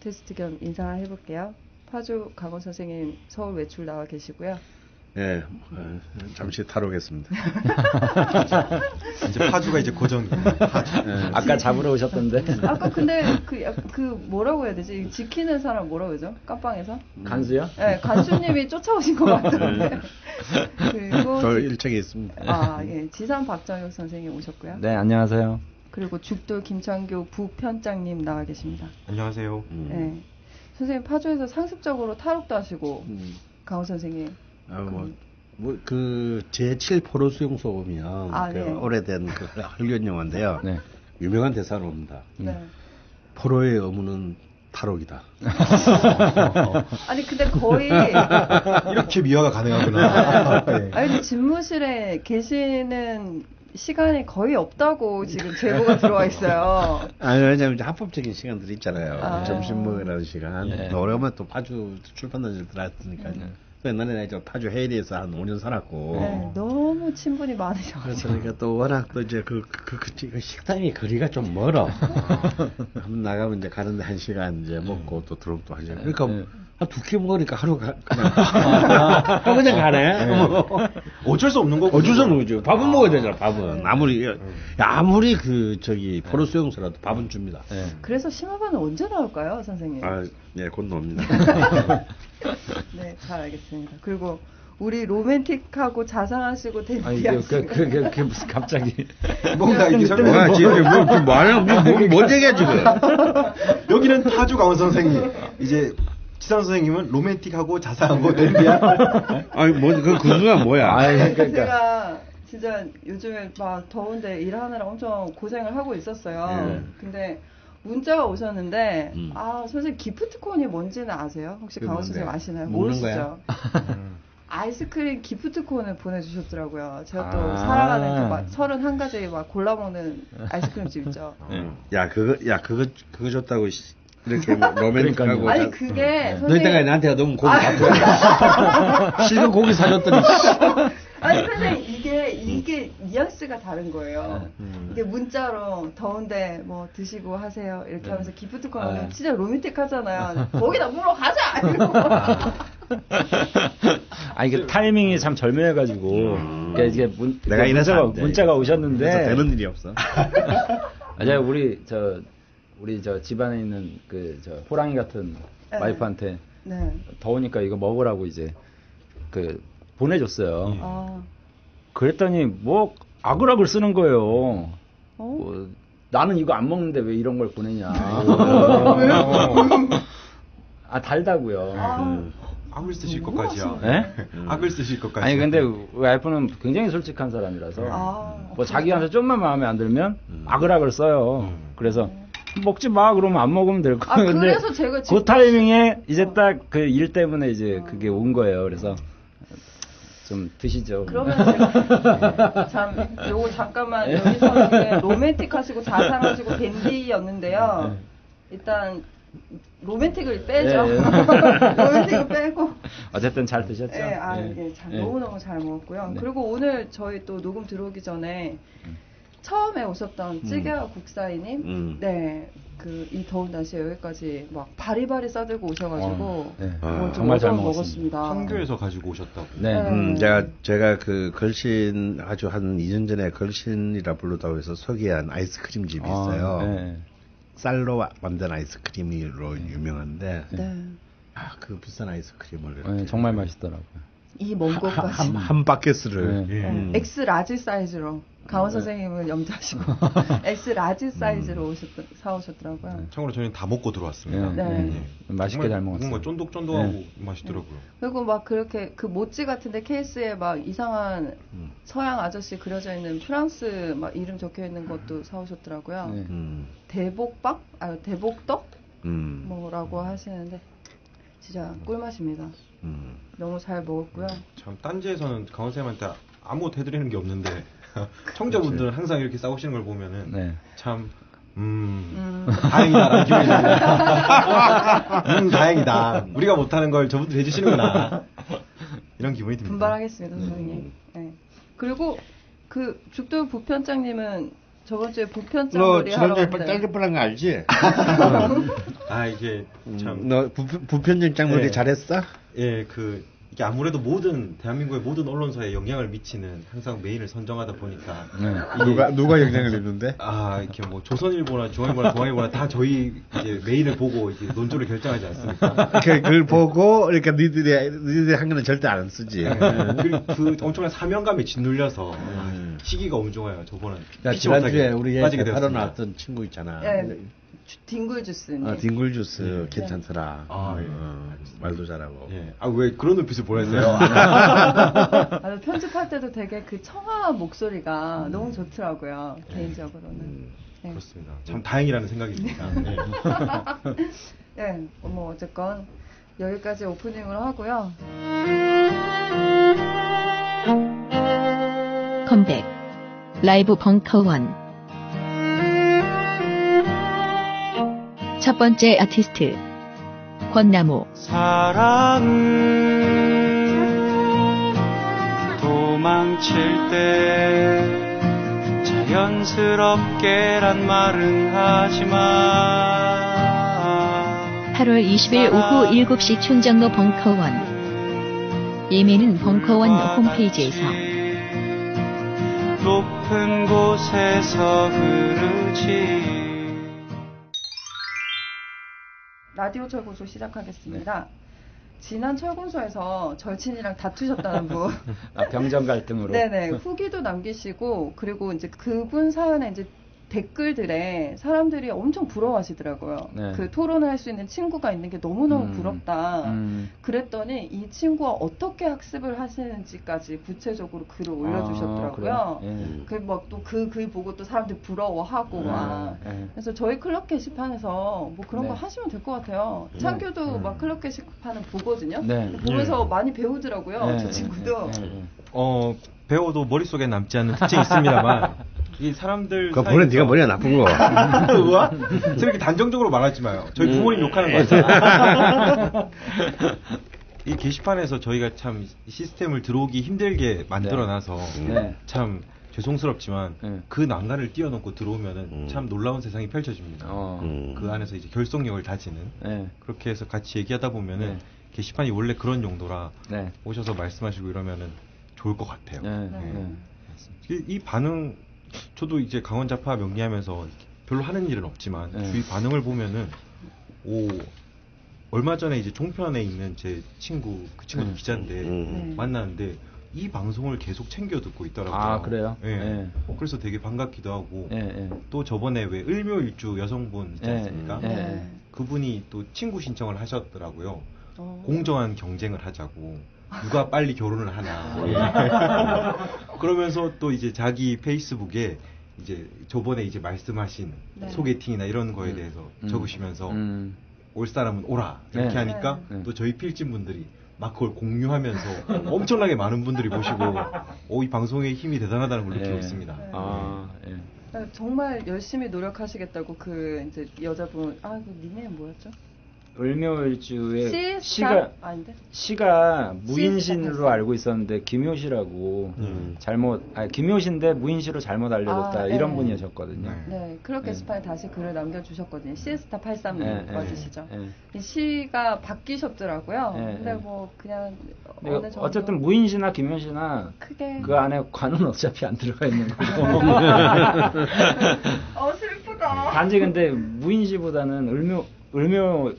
테스트 겸 인사 해볼게요. 파주 강원 선생님 서울 외출 나와 계시고요. 예, 어, 잠시 탈옥했습니다. 이제 파주가 이제 고정이에요. 파주. 예. 아까 잡으러 오셨던데. 아까 근데 그, 약- 그 뭐라고 해야 되지? 지키는 사람 뭐라고 그러죠? 깜빵에서? 간수요? 네, 간수님이 쫓아오신 것 같던데. 그리고 저 지- 일찍에 있습니다. 아, 예. 지산 박정혁 선생님 오셨고요. 네, 안녕하세요. 그리고 죽돌 김창교 부편장님 나와 계십니다. 안녕하세요. 음. 네. 선생님 파주에서 상습적으로 탈옥도 하시고 음. 강호 선생님 아, 뭐, 뭐, 그, 제7 포로 수용소 보면, 아, 그 네. 오래된 그 헐리우드 영화인데요. 네. 유명한 대사로 옵니다. 네. 포로의 의무는 탈옥이다. 아니 근데 거의 이렇게 미화가 가능하구나. 네. 아니 근데 집무실에 계시는 시간이 거의 없다고 지금 제보가 들어와 있어요. 아니, 왜냐면 이제 합법적인 시간들이 있잖아요. 아. 점심 먹으라는 시간. 예. 오래간만에 또 파주 출판단지를 들어왔으니까요. 또 옛날에 저 파주 헤이리에서 한 5년 살았고. 네, 너무 친분이 많으셔가지고. 그러니까 또 워낙 또 이제 그, 그, 그, 그 식당이 거리가 좀 멀어. 한번 나가면 이제 가는데 한 시간 이제 먹고 또 들어오고 또 하죠. 그러니까 네. 한두끼 먹으니까 하루 가, 그냥, 또 그냥 가네. 뭐. 어쩔 수 없는 거고. 어쩔 수 없는 거죠. 밥은 먹어야 되잖아, 밥은. 아무리, 야, 아무리 그, 저기, 포로 수용소라도 밥은 줍니다. 네. 그래서 심화반은 언제 나올까요, 선생님? 아, 예, 곧 나옵니다. 네, 잘 알겠습니다. 그리고 우리 로맨틱하고 자상하시고 아니, 그, 그, 그, 그, 그 무슨 갑자기. 뭔가 이게 설명. 뭐야, 지금, 뭐, 뭐 하는, 뭐, 뭐, 뭔 얘기야, 지금. 여기는 파주 강원 선생님. 이제 지산 선생님은 로맨틱하고 자상하고 댄디한. 아니, 뭐, 그, 그 순간 뭐야. 아니, 그러니까. 제가 진짜 요즘에 막 더운데 일하느라 엄청 고생을 하고 있었어요. 네. 근데 문자가 오셨는데 음. 아 선생님 기프트콘이 뭔지는 아세요? 혹시 강원? 선생님 아시나요? 모르시죠? 아이스크림 기프트콘을 보내주셨더라고요. 제가 또 아. 사랑하는 그막 31가지 막 골라 먹는 아이스크림 집 있죠. 어. 야, 그거, 야, 그거, 그거 줬다고, 씨, 이렇게 뭐 로맨틱하고. 아니 자- 그게 너 이때까지 선생님 나한테 너무 고기 아, 바쁘야. 실컷 고기 사줬더니. 아니 선생님 이게 이게 뉘앙스가 다른 거예요. 음. 이게 문자로 더운데 뭐 드시고 하세요 이렇게 네. 하면서 기프트콘 아. 하면 진짜 로맨틱하잖아요. 거기다 물어 가자. 아니, 그 타이밍이 참 절묘해가지고. 그러니까 이게 문, 음. 내가 그 이래서 문자가. 문자가 오셨는데. 되는 일이 없어. 아, 제가 우리, 저, 우리 저 집안에 있는 그, 저, 호랑이 같은 네. 와이프한테 네. 더우니까 이거 먹으라고 이제, 그, 보내줬어요. 아. 그랬더니 뭐 아글아글 쓰는 거예요. 어? 뭐, 나는 이거 안 먹는데 왜 이런 걸 보내냐. 아 달다고요. 아. 악을 쓰실 것까지야. 네? 악을 쓰실 것까지. 아니 근데 우리 와이프는 굉장히 솔직한 사람이라서 아. 뭐 자기한테 좀만 마음에 안 들면 아글아글 써요. 그래서 먹지 마 그러면 안 먹으면 될 아, 거예요. 근데 그래서 제가 그 타이밍에 이제 딱 그 일 때문에 이제 그게 온 거예요. 그래서 좀 드시죠. 그러면 제가 참 요거 잠깐만 여기서 지금 로맨틱하시고 자상하시고 댄디였는데요. 일단 로맨틱을 빼죠. 예, 예. 로맨틱을 빼고. 어쨌든 잘 드셨죠? 네, 아, 예. 예, 참 예. 너무너무 잘 먹었고요. 네. 그리고 오늘 저희 또 녹음 들어오기 전에 처음에 오셨던 찌개와 국사이님, 음. 네, 그 이 더운 날씨에 여기까지 막 바리바리 싸들고 오셔가지고 어, 네. 아, 정말 잘 먹었습니다. 판교에서 가지고 오셨다고. 네. 네. 음, 제가, 제가 그 걸신, 아주 한 2년 전에 걸신이라 부르다고 해서 소개한 아이스크림 집이 있어요. 아, 네. 쌀로 만든 아이스크림으로 유명한데, 네. 아, 그 비싼 아이스크림을. 이렇게 네, 정말 맛있더라고요. 이먼 한, 곳까지. 한, 한 바켓을. 네. 음. 네, X large 사이즈로 강헌 선생님은 염두하시고 X large 사이즈로 오셨 사오셨더라고요. 참고로 저희는 다 먹고 들어왔습니다. 네. 네. 네. 맛있게 잘 먹었어요. 뭔가 쫀득쫀득하고 네. 맛있더라고요. 그리고 막 그렇게 그 모찌 같은데 케이스에 막 이상한 음. 서양 아저씨 그려져 있는 프랑스 막 이름 적혀 있는 것도 사오셨더라고요. 네. 음. 대복빵? 아 대복떡? 음. 뭐라고 하시는데 진짜 꿀맛입니다. 음. 너무 잘 먹었고요. 참 딴지에서는 강원 쌤한테 아무것도 해드리는 게 없는데 청자분들은 항상 이렇게 싸우시는 걸 보면은 네. 참 음, 음. 다행이다라는 기분이. 음, 다행이다. 우리가 못하는 걸 저분들 해주시는구나. 이런 기분이 듭니다. 분발하겠습니다, 선생님. 네. 그리고 그 죽돌 부편장님은 저번 주에 보편 너 짱놀이 하러 지난주에 뻔한 거 알지? 아 이게 참 음, 너 부, 부편적 장놀이 네. 잘했어? 예, 그 이게 아무래도 모든 대한민국의 모든 언론사에 영향을 미치는 항상 메인을 선정하다 보니까 네. 이게 누가 누가 영향을 줬는데? 아 이렇게 뭐 조선일보나 중앙일보나 동아일보나 다 저희 이제 메인을 보고 이제 논조를 결정하지 않습니까? 그, 그걸 보고 그러니까 니들이 니들이 한 거는 절대 안 쓰지. 네. 그, 그 엄청난 사명감에 짓눌려서 음. 시기가 운 좋아요. 저번은 야, 피치 지난주에 우리 빠지게 바로. 나왔던 친구 있잖아. 예, 주- 딩굴 주스님. 아, 딩굴 주스 괜찮더라. 아, 예. 어, 말도 잘하고. 예. 아 왜 그런 눈빛을 보냈어요? 아, 편집할 때도 되게 그 청아한 목소리가 너무 좋더라고요. 개인적으로는. 네. 그렇습니다. 참 다행이라는 생각이 듭니다. 네. 네, 뭐 어쨌건 여기까지 오프닝으로 하고요. 컴백 라이브 벙커원 첫 번째 아티스트 권나무. 사랑은 도망칠 때 자연스럽게란 말은 하지만 8월 20일 오후 7시 충정로 벙커원. 예매는 벙커원 홈페이지에서. 높은 곳에서 흐르지 라디오 철고소 시작하겠습니다. 지난 철고소에서 절친이랑 다투셨다는 분. 아, 병정 갈등으로. 네네. 후기도 남기시고, 그리고 이제 그분 사연에 이제 댓글들에 사람들이 엄청 부러워하시더라고요. 네. 그 토론을 할 수 있는 친구가 있는 게 너무너무 음, 부럽다. 음. 그랬더니 이 친구가 어떻게 학습을 하시는지까지 구체적으로 글을 올려주셨더라고요. 아? 예. 그막 또 그 글 보고 또 사람들 부러워하고 막. 예. 그래서 저희 클럽 게시판에서 뭐 그런 네. 거 하시면 될 것 같아요. 창규도 음. 막 클럽 게시판은 보거든요. 네. 보면서 많이 배우더라고요. 예, 저 예, 친구도. 예, 예. 어 배워도 머릿속에 남지 않는 특징이 있습니다만 이 사람들 그거 보는 네가 머리가 나쁜 거. 우와? 저 이렇게 단정적으로 말하지 마요. 저희 음. 부모님 욕하는 거 같아요. 이 게시판에서 저희가 참 시스템을 들어오기 힘들게 만들어놔서 네. 참 죄송스럽지만 네. 그 난간을 뛰어넘고 들어오면은 음. 참 놀라운 세상이 펼쳐집니다. 어. 음. 그 안에서 이제 결속력을 다지는 네. 그렇게 해서 같이 얘기하다 보면은 네. 게시판이 원래 그런 용도라 네. 오셔서 말씀하시고 이러면은 좋을 것 같아요. 네. 네. 네. 이, 이 반응 저도 이제 강원 자파 명리하면서 별로 하는 일은 없지만 네. 주위 반응을 보면은 오 얼마 전에 이제 종편에 있는 제 친구 그 친구도 음. 기자인데 음. 만났는데 이 방송을 계속 챙겨 듣고 있더라고요. 아, 그래요? 예. 네. 그래서 되게 반갑기도 하고. 또 저번에 왜 을묘일주 여성분 있지 예, 않습니까? 예. 네. 그분이 또 친구 신청을 하셨더라고요. 어. 공정한 경쟁을 하자고 누가 빨리 결혼을 하나 그러면서 또 이제 자기 페이스북에 이제 저번에 이제 말씀하신 네. 소개팅이나 이런 거에 대해서 음. 적으시면서 음. 올 사람은 오라 이렇게 네. 하니까 네. 또 저희 필진 분들이 막 그걸 공유하면서 엄청나게 많은 분들이 보시고 오, 이 방송의 힘이 대단하다는 걸 느끼고 네. 있습니다. 네. 아, 예. 아, 정말 열심히 노력하시겠다고 그 이제 여자분 아그 닉네임 뭐였죠? 을묘일주에 시가 아닌데? 시가 무인신으로. 알고 있었는데 김효시라고 음. 잘못 아니 김효시인데 무인시로 잘못 알려졌다 아, 이런 네. 분이셨거든요. 네. 네, 클럽 게시판에 다시 글을 남겨주셨거든요. 시스타 83님 예, 예, 맞으시죠? 예. 이 시가 바뀌셨더라고요. 예, 근데 예. 뭐 그냥 근데 어느 정도 어쨌든 무인시나 김효시나 크게 그 안에 관은 어차피 안 들어가 있는 거고. 어 슬프다. 단지 근데 무인시보다는 을묘 을묘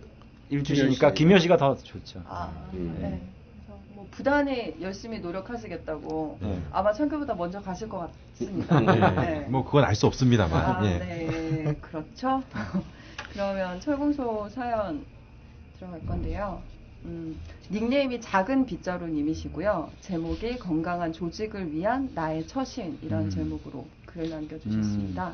일주시니까 김효시. 김효시가 더 좋죠. 아, 음. 네. 그래서 뭐 부단히 열심히 노력하시겠다고 네. 아마 창규보다 먼저 가실 것 같습니다. 네. 뭐 그건 알 수 없습니다만. 아, 예. 네, 그렇죠. 그러면 철공소 사연 들어갈 건데요. 음, 닉네임이 작은 빗자루님이시고요. 제목이 건강한 조직을 위한 나의 처신 이런 음. 제목으로 글을 남겨주셨습니다.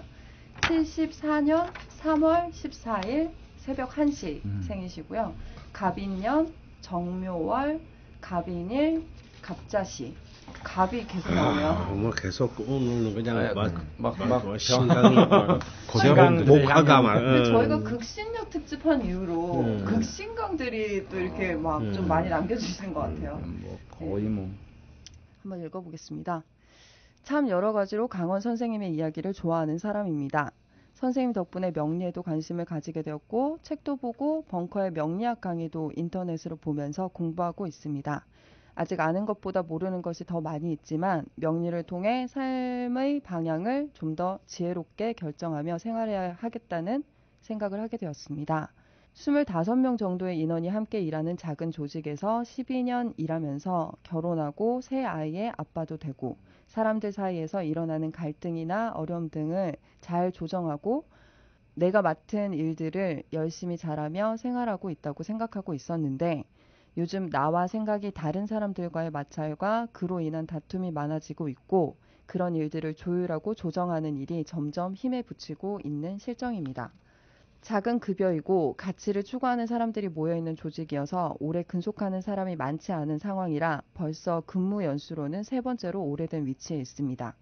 74년 3월 14일 새벽 1시 음. 생이시고요. 갑인년 정묘월 갑인일 갑자시 갑이 계속 아, 나오네요. 뭐 계속 오늘 그냥 아, 막, 막- 막, 막뭐 병- 신강이 막 거대한 목화가 막. 근데 어. 저희가 극신력 특집한 이후로 음. 극신강들이 또 이렇게 막좀 음. 많이 남겨주시는 것 같아요. 뭐 거의 뭐 한번 읽어보겠습니다. 참 여러 가지로 강원 선생님의 이야기를 좋아하는 사람입니다. 선생님 덕분에 명리에도 관심을 가지게 되었고 책도 보고 벙커의 명리학 강의도 인터넷으로 보면서 공부하고 있습니다. 아직 아는 것보다 모르는 것이 더 많이 있지만 명리를 통해 삶의 방향을 좀 더 지혜롭게 결정하며 생활해야 하겠다는 생각을 하게 되었습니다. 25명 정도의 인원이 함께 일하는 작은 조직에서 12년 일하면서 결혼하고 새 아이의 아빠도 되고 사람들 사이에서 일어나는 갈등이나 어려움 등을 잘 조정하고 내가 맡은 일들을 열심히 잘하며 생활하고 있다고 생각하고 있었는데 요즘 나와 생각이 다른 사람들과의 마찰과 그로 인한 다툼이 많아지고 있고 그런 일들을 조율하고 조정하는 일이 점점 힘에 부치고 있는 실정입니다. 작은 급여이고 가치를 추구하는 사람들이 모여있는 조직이어서 오래 근속하는 사람이 많지 않은 상황이라 벌써 근무 연수로는 세 번째로 오래된 위치에 있습니다.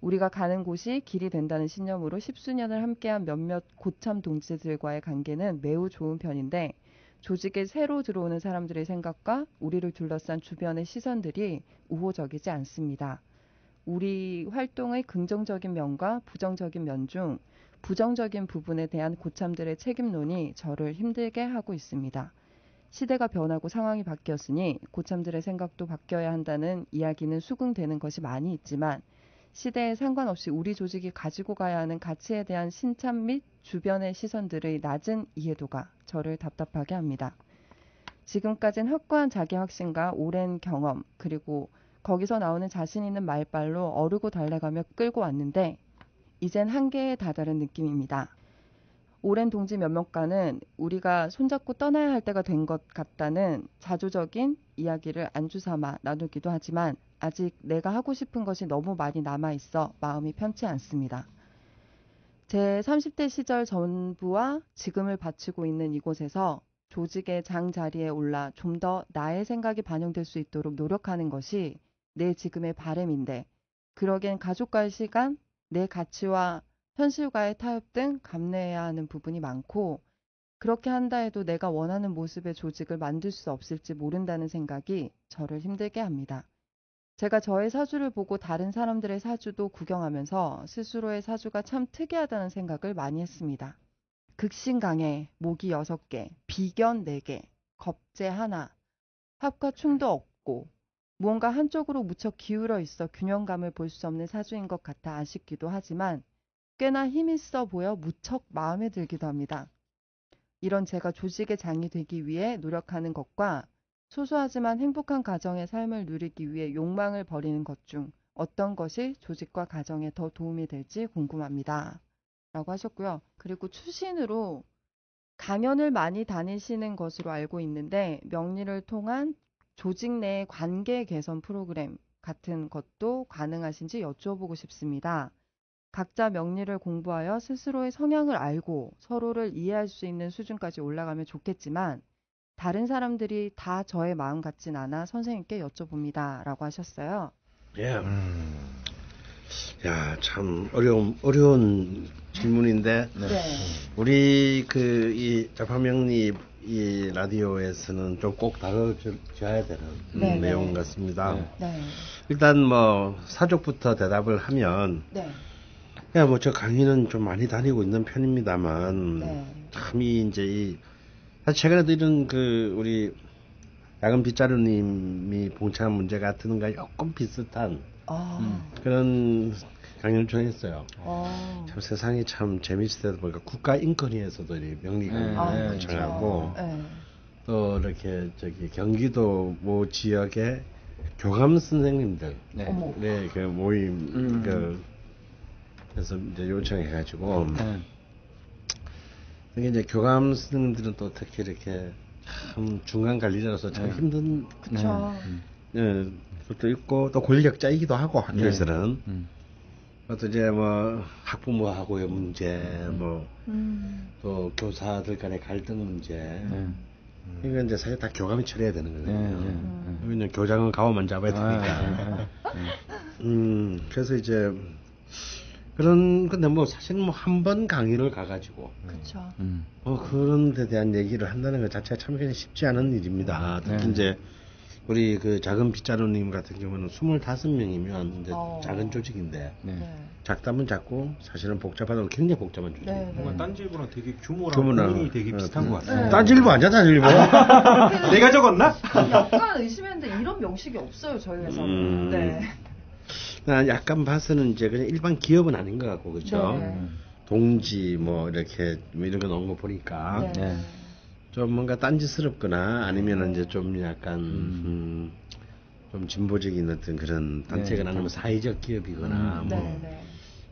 우리가 가는 곳이 길이 된다는 신념으로 십수년을 함께한 몇몇 고참 동지들과의 관계는 매우 좋은 편인데 조직에 새로 들어오는 사람들의 생각과 우리를 둘러싼 주변의 시선들이 우호적이지 않습니다. 우리 활동의 긍정적인 면과 부정적인 면 중 부정적인 부분에 대한 고참들의 책임론이 저를 힘들게 하고 있습니다. 시대가 변하고 상황이 바뀌었으니 고참들의 생각도 바뀌어야 한다는 이야기는 수긍되는 것이 많이 있지만 시대에 상관없이 우리 조직이 가지고 가야 하는 가치에 대한 신참 및 주변의 시선들의 낮은 이해도가 저를 답답하게 합니다. 지금까진 확고한 자기 확신과 오랜 경험 그리고 거기서 나오는 자신 있는 말빨로 어르고 달래가며 끌고 왔는데 이젠 한계에 다다른 느낌입니다. 오랜 동지 몇몇과는 우리가 손잡고 떠나야 할 때가 된 것 같다는 자조적인 이야기를 안주 삼아 나누기도 하지만 아직 내가 하고 싶은 것이 너무 많이 남아 있어 마음이 편치 않습니다. 제 30대 시절 전부와 지금을 바치고 있는 이곳에서 조직의 장 자리에 올라 좀 더 나의 생각이 반영될 수 있도록 노력하는 것이 내 지금의 바램인데 그러기엔 가족과의 시간, 내 가치와 현실과의 타협 등 감내해야 하는 부분이 많고 그렇게 한다 해도 내가 원하는 모습의 조직을 만들 수 없을지 모른다는 생각이 저를 힘들게 합니다. 제가 저의 사주를 보고 다른 사람들의 사주도 구경하면서 스스로의 사주가 참 특이하다는 생각을 많이 했습니다. 극신강해, 목이 6개, 비견 4개, 겁재 하나, 합과 충도 없고 무언가 한쪽으로 무척 기울어 있어 균형감을 볼 수 없는 사주인 것 같아 아쉽기도 하지만 꽤나 힘있어 보여 무척 마음에 들기도 합니다. 이런 제가 조직의 장이 되기 위해 노력하는 것과 소소하지만 행복한 가정의 삶을 누리기 위해 욕망을 버리는 것 중 어떤 것이 조직과 가정에 더 도움이 될지 궁금합니다. 라고 하셨고요. 그리고 추신으로 강연을 많이 다니시는 것으로 알고 있는데 명리를 통한 조직 내 관계 개선 프로그램 같은 것도 가능하신지 여쭤보고 싶습니다. 각자 명리를 공부하여 스스로의 성향을 알고 서로를 이해할 수 있는 수준까지 올라가면 좋겠지만 다른 사람들이 다 저의 마음 같진 않아 선생님께 여쭤봅니다. 라고 하셨어요. 예. 야, 참 어려운 어려운 질문인데 네. 우리 그 이 자파명리 이 라디오에서는 좀 꼭 다뤄줘야 되는 네, 내용 네. 같습니다. 네. 일단 뭐 사족부터 대답을 하면 네. 야뭐저 강의는 좀 많이 다니고 있는 편입니다만 네. 참이 이제 이 사실 최근에도 이런 그 우리 야근 빗자루님이 봉창한 문제 같은 거 조금 비슷한 아, 그런 강연을 청했어요. 어. 참 세상이 참 재미있을 때도 보니까 국가인권위에서도 이 명리가 네, 아, 네, 그렇죠. 청하고 네. 또 이렇게 저기 경기도 모 지역의 교감 선생님들 네. 네, 그 모임 음. 그 그래서 이제 요청해가지고 네. 이게 이제 교감 선생님들은 또 특히 이렇게 참 중간 관리자로서 참 네. 힘든 그쵸. 예, 것도 있고 또 권력자이기도 하고 학교에서는 음. 또 이제 뭐 학부모하고의 문제 뭐또 음. 교사들 간의 갈등 문제 네. 이건 이제 사실 다 교감이 처리해야 되는 네. 거거든요. 네. 왜냐면 교장은 가오만 잡아야 되니까. 아, 음, 그래서 이제 그런 근데 뭐 사실 뭐 한 번 강의를 가가지고 그쵸. 음. 어 그런 데 대한 얘기를 한다는 것 자체가 참 그냥 쉽지 않은 일입니다. 특히 네. 이제 우리 그 작은 빗자루님 같은 경우는 25명이면 이제 어. 작은 조직인데 네. 네. 작다면 작고 사실은 복잡하다면 굉장히 복잡한 조직. 네, 네. 뭔가 딴지일보랑 되게 규모랑 규모랑, 공이 되게 어, 비슷한 것 네. 같아요. 딴질보 아니야 딴질보? 내가 적었나? 약간 의심했는데 이런 명식이 없어요 저희 회사는. 음. 네. 나 약간 봐서는 이제 그냥 일반 기업은 아닌 것 같고 그렇죠. 네. 동지 뭐 이렇게 뭐 이런 거 넣은 거 보니까 네. 네. 좀 뭔가 딴짓스럽거나 아니면 이제 좀 약간 음, 좀 진보적인 어떤 그런 단체가 네. 아니면 사회적 기업이거나 음, 뭐 네. 네.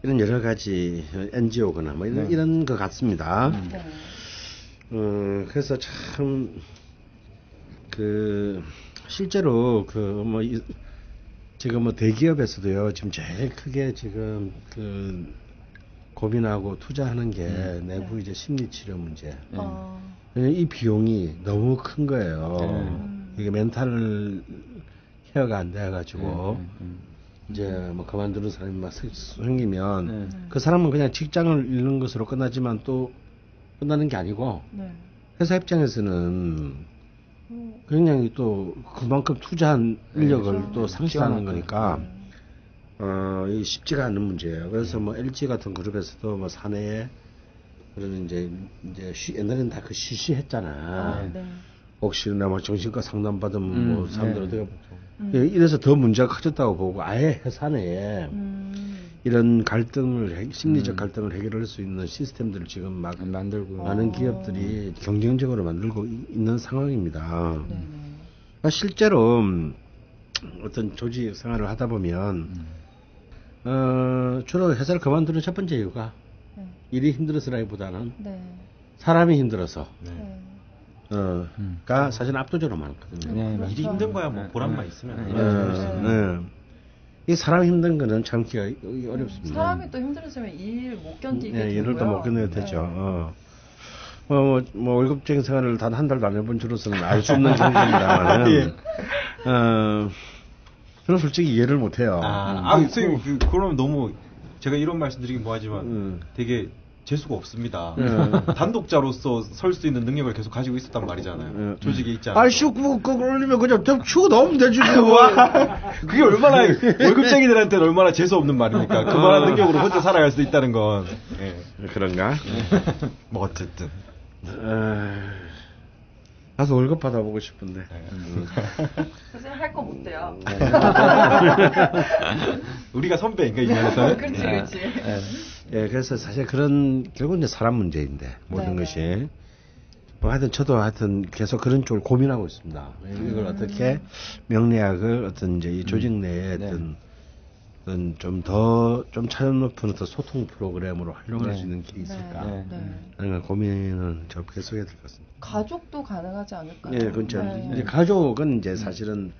이런 여러 가지 NGO거나 뭐 이런, 네. 이런 것 같습니다. 네. 어, 그래서 참, 그, 실제로, 그, 뭐, 이, 지금 뭐 대기업에서도요, 지금 제일 크게 지금 그, 고민하고 투자하는 게 내부 이제 심리치료 문제. 어. 이 비용이 너무 큰 거예요. 음. 이게 멘탈 케어가 안 돼가지고, 네, 네, 이제 뭐 그만두는 사람이 막 생- 생기면, 네. 그 사람은 그냥 직장을 잃는 것으로 끝나지만 또 끝나는 게 아니고, 네. 회사 입장에서는 굉장히 또 그만큼 투자한 인력을 그렇죠. 또 상실하는. 거니까 어, 이 쉽지가 않은 문제예요. 그래서 뭐 LG 같은 그룹에서도 뭐 사내에 그런 이제 이제 쉬, 옛날에는 다 그 쉬쉬했잖아. 아, 네. 혹시나 뭐 정신과 상담 받으면 뭐 음, 사람들 네. 어떻게 음. 예, 이래서 더 문제가 커졌다고 보고 아예 회사 내에 음. 이런 갈등을 해- 심리적 음. 갈등을 해결할 수 있는 시스템들을 지금 막 네. 만들고 많은 기업들이 경쟁적으로 만들고 이- 있는 상황입니다. 네네. 그러니까 실제로 음, 어떤 조직 생활을 하다 보면 어, 주로 회사를 그만두는 첫 번째 이유가 네. 일이 힘들어서라기보다는 네. 사람이 힘들어서 네. 어, 음. 가 사실 압도적으로 많거든요. 네, 그렇죠. 일이 힘든 거야 뭐 네. 보람만 네. 있으면. 네. 어, 네. 이 사람 힘든 거는 참기가 이- 어렵습니다. 사람이 또 힘들어지면 일 못 견디게 네, 일을 또 되고요. 못 끝내야 되죠. 네. 어. 뭐, 뭐, 뭐, 월급쟁이 생활을 단 한 달도 안 해본 주로서는 알 수 없는 정도입니다만, 예. 어, 저는 솔직히 이해를 못 해요. 아, 아 선생님 그, 그러면 너무 제가 이런 말씀 드리긴 뭐하지만 음. 되게 재수가 없습니다. 음. 단독자로서 설 수 있는 능력을 계속 가지고 있었단 말이잖아요. 음. 조직에 있지 않아요. 아, 쉬고, 그거, 그거 올리면 그냥 좀 치고 넣으면 되지, 뭐. 그게 얼마나 월급쟁이들한테는 얼마나 재수 없는 말입니까? 그만한 능력으로 혼자 살아갈 수 있다는 건. 예. 그런가? 뭐 어쨌든. 어, 가서 월급 받아보고 싶은데. 음. 선생님 할거 못 돼요. 네. 우리가 선배인가 이 면에서는? 그렇지, 네. 그렇지. 네. 예, 그래서 사실 그런, 결국 이제 사람 문제인데, 모든 네네. 것이. 뭐 하여튼 저도 하여튼 계속 그런 쪽을 고민하고 있습니다. 이걸 어떻게 명리학을 어떤 이제 이 조직 내에 네. 어떤, 어떤 좀 더, 좀 차원 높은 어떤 소통 프로그램으로 활용할 네. 수 있는 길이 있을까. 네. 네. 네. 걸 고민은 좀 계속 해야 될 것 같습니다. 가족도 가능하지 않을까요? 예, 그렇죠. 네. 이제 가족은 이제 사실은 그냥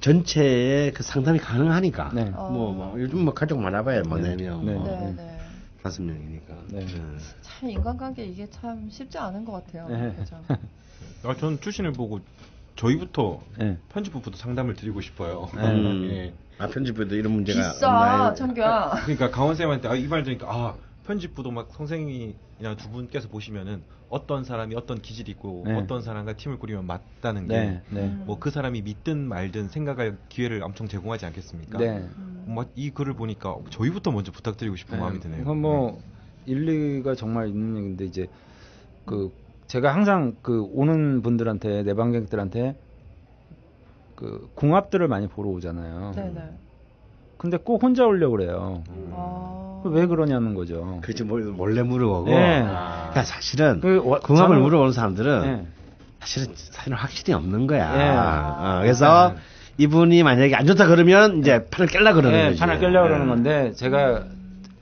전체의 그 상담이 가능하니까. 네. 뭐, 뭐 요즘 뭐 가족 많아봐야 뭐 네. 네 명, 네. 뭐 네, 네. 다섯 명이니까. 네. 참 인간관계 이게 참 쉽지 않은 것 같아요. 네. 그죠? 아, 저는 출신을 보고 저희부터 네. 편집부부터 상담을 드리고 싶어요. 음. 예. 아 편집부도 이런 문제가 비싸, 없나요? 참규야. 그러니까 강원 쌤한테 아, 이 말 들으니까 아 편집부도 막 선생님이나 두 분께서 보시면은 어떤 사람이 어떤 기질이 있고 네. 어떤 사람과 팀을 꾸리면 맞다는 네. 게 네. 음. 뭐그 사람이 믿든 말든 생각할 기회를 엄청 제공하지 않겠습니까? 네. 음. 뭐이 글을 보니까 저희부터 먼저 부탁드리고 싶은 네. 마음이 드네요. 이건 뭐 일리가 정말 있는 얘기인데 이제 그 제가 항상 그 오는 분들한테 내방객들한테 그 궁합들을 많이 보러 오잖아요. 네네. 근데 꼭 혼자 오려고 그래요. 아. 왜 그러냐는 거죠. 그치 몰- 몰래 물어보고. 네. 그러니까 사실은 그 와- 궁합을 저는- 물어보는 사람들은 네. 사실은 사실은 확실히 없는 거야. 네. 어, 그래서 이분이 만약에 안 좋다 그러면 이제 판을 깰라 그러는 네, 거지. 판을 깨려고 그러는 네. 건데 제가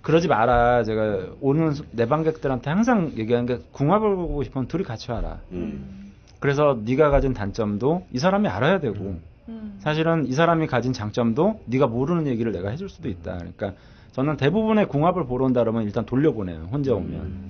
그러지 마라. 제가 오는 내방객들한테 항상 얘기하는 게 궁합을 보고 싶으면 둘이 같이 와라. 음. 그래서 네가 가진 단점도 이 사람이 알아야 되고 음. 사실은 이 사람이 가진 장점도 네가 모르는 얘기를 내가 해줄 수도 있다. 그러니까 저는 대부분의 궁합을 보러 온다 그러면 일단 돌려보내요. 혼자 오면.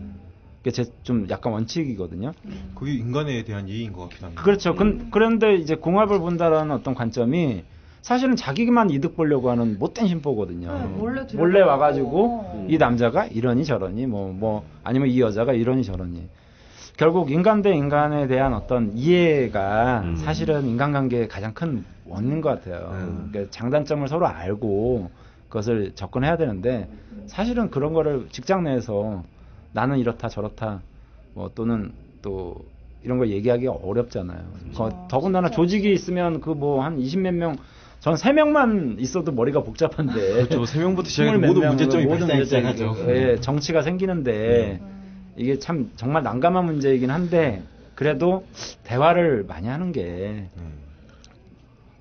그게 제 좀 약간 원칙이거든요. 그게 인간에 대한 예의인 것 같긴 합니다. 그렇죠. 근- 그런데 이제 궁합을 본다라는 어떤 관점이 사실은 자기만 이득 보려고 하는 못된 심보거든요. 네, 몰래. 몰래 와가지고 음. 이 남자가 이러니 저러니 뭐뭐 아니면 이 여자가 이러니 저러니 결국 인간 대 인간에 대한 어떤 이해가 음. 사실은 인간관계의 가장 큰 원인 것 같아요. 음. 그러니까 장단점을 서로 알고 그 것을 접근해야 되는데 사실은 그런 거를 직장 내에서 나는 이렇다 저렇다 뭐 또는 또 이런 걸 얘기하기가 어렵잖아요. 거- 더군다나 조직이 있으면 그 뭐 한 20몇 명, 전 3명만 있어도 머리가 복잡한데. 그렇죠. 세 명부터 시작해서 스물 몇 모든 명, 문제점이 모든 문제점이, 시작하죠. 예, 정치가 생기는데 이게 참 정말 난감한 문제이긴 한데 그래도 대화를 많이 하는 게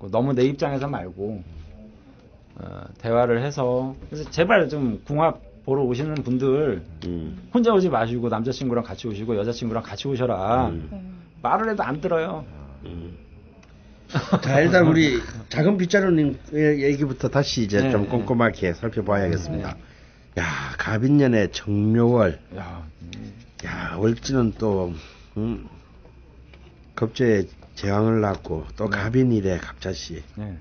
어, 너무 내 입장에서 말고 어, 대화를 해서 그래서 제발 좀 궁합 보러 오시는 분들 음. 혼자 오지 마시고 남자친구랑 같이 오시고 여자친구랑 같이 오셔라 음. 네. 말을 해도 안 들어요 음. 자 일단 우리 작은 빗자루님의 얘기부터 다시 이제 네, 좀 네. 꼼꼼하게 살펴봐야겠습니다. 야 가빈년의 정묘월, 야, 야 월지는 또 음, 겁제에 제왕을 낳고 또 가빈일에 갑자시. 네.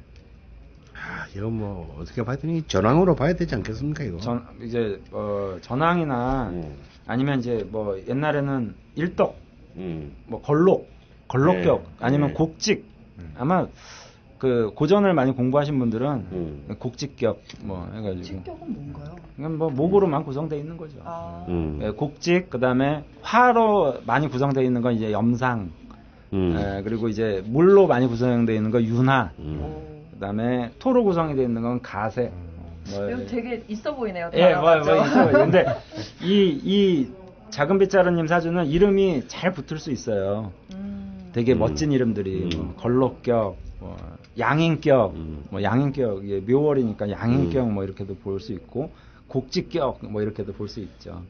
아 이거 뭐 어떻게 봐야 되니 전황으로 봐야 되지 않겠습니까 이거? 전 이제 어, 전황이나 음. 아니면 이제 뭐 옛날에는 일덕 음. 뭐 걸록 걸록격 네. 아니면 네. 곡직 아마 그 고전을 많이 공부하신 분들은 음. 곡직격 뭐 해가지고 직격은 뭔가요? 이건 뭐 목으로만 구성되어 있는 거죠. 아, 음. 예, 곡직 그다음에 화로 많이 구성되어 있는 건 이제 염상 음. 예, 그리고 이제 물로 많이 구성되어 있는 건 윤화 음. 오. 그다음에 토로 구성이 되어 있는 건 가세 뭐, 이거 되게 있어 보이네요. 예, 뭐, 단어가, 뭐, 그죠? 있어요. 근데 이, 이 작은 빗자루님 사주는 이름이 잘 붙을 수 있어요. 음. 되게 음. 멋진 이름들이 음. 뭐 걸록격, 뭐 양인격, 음. 뭐 양인격, 이게 묘월이니까 양인격 뭐 이렇게도 볼 수 있고 곡직격 뭐 이렇게도 볼 수 있죠.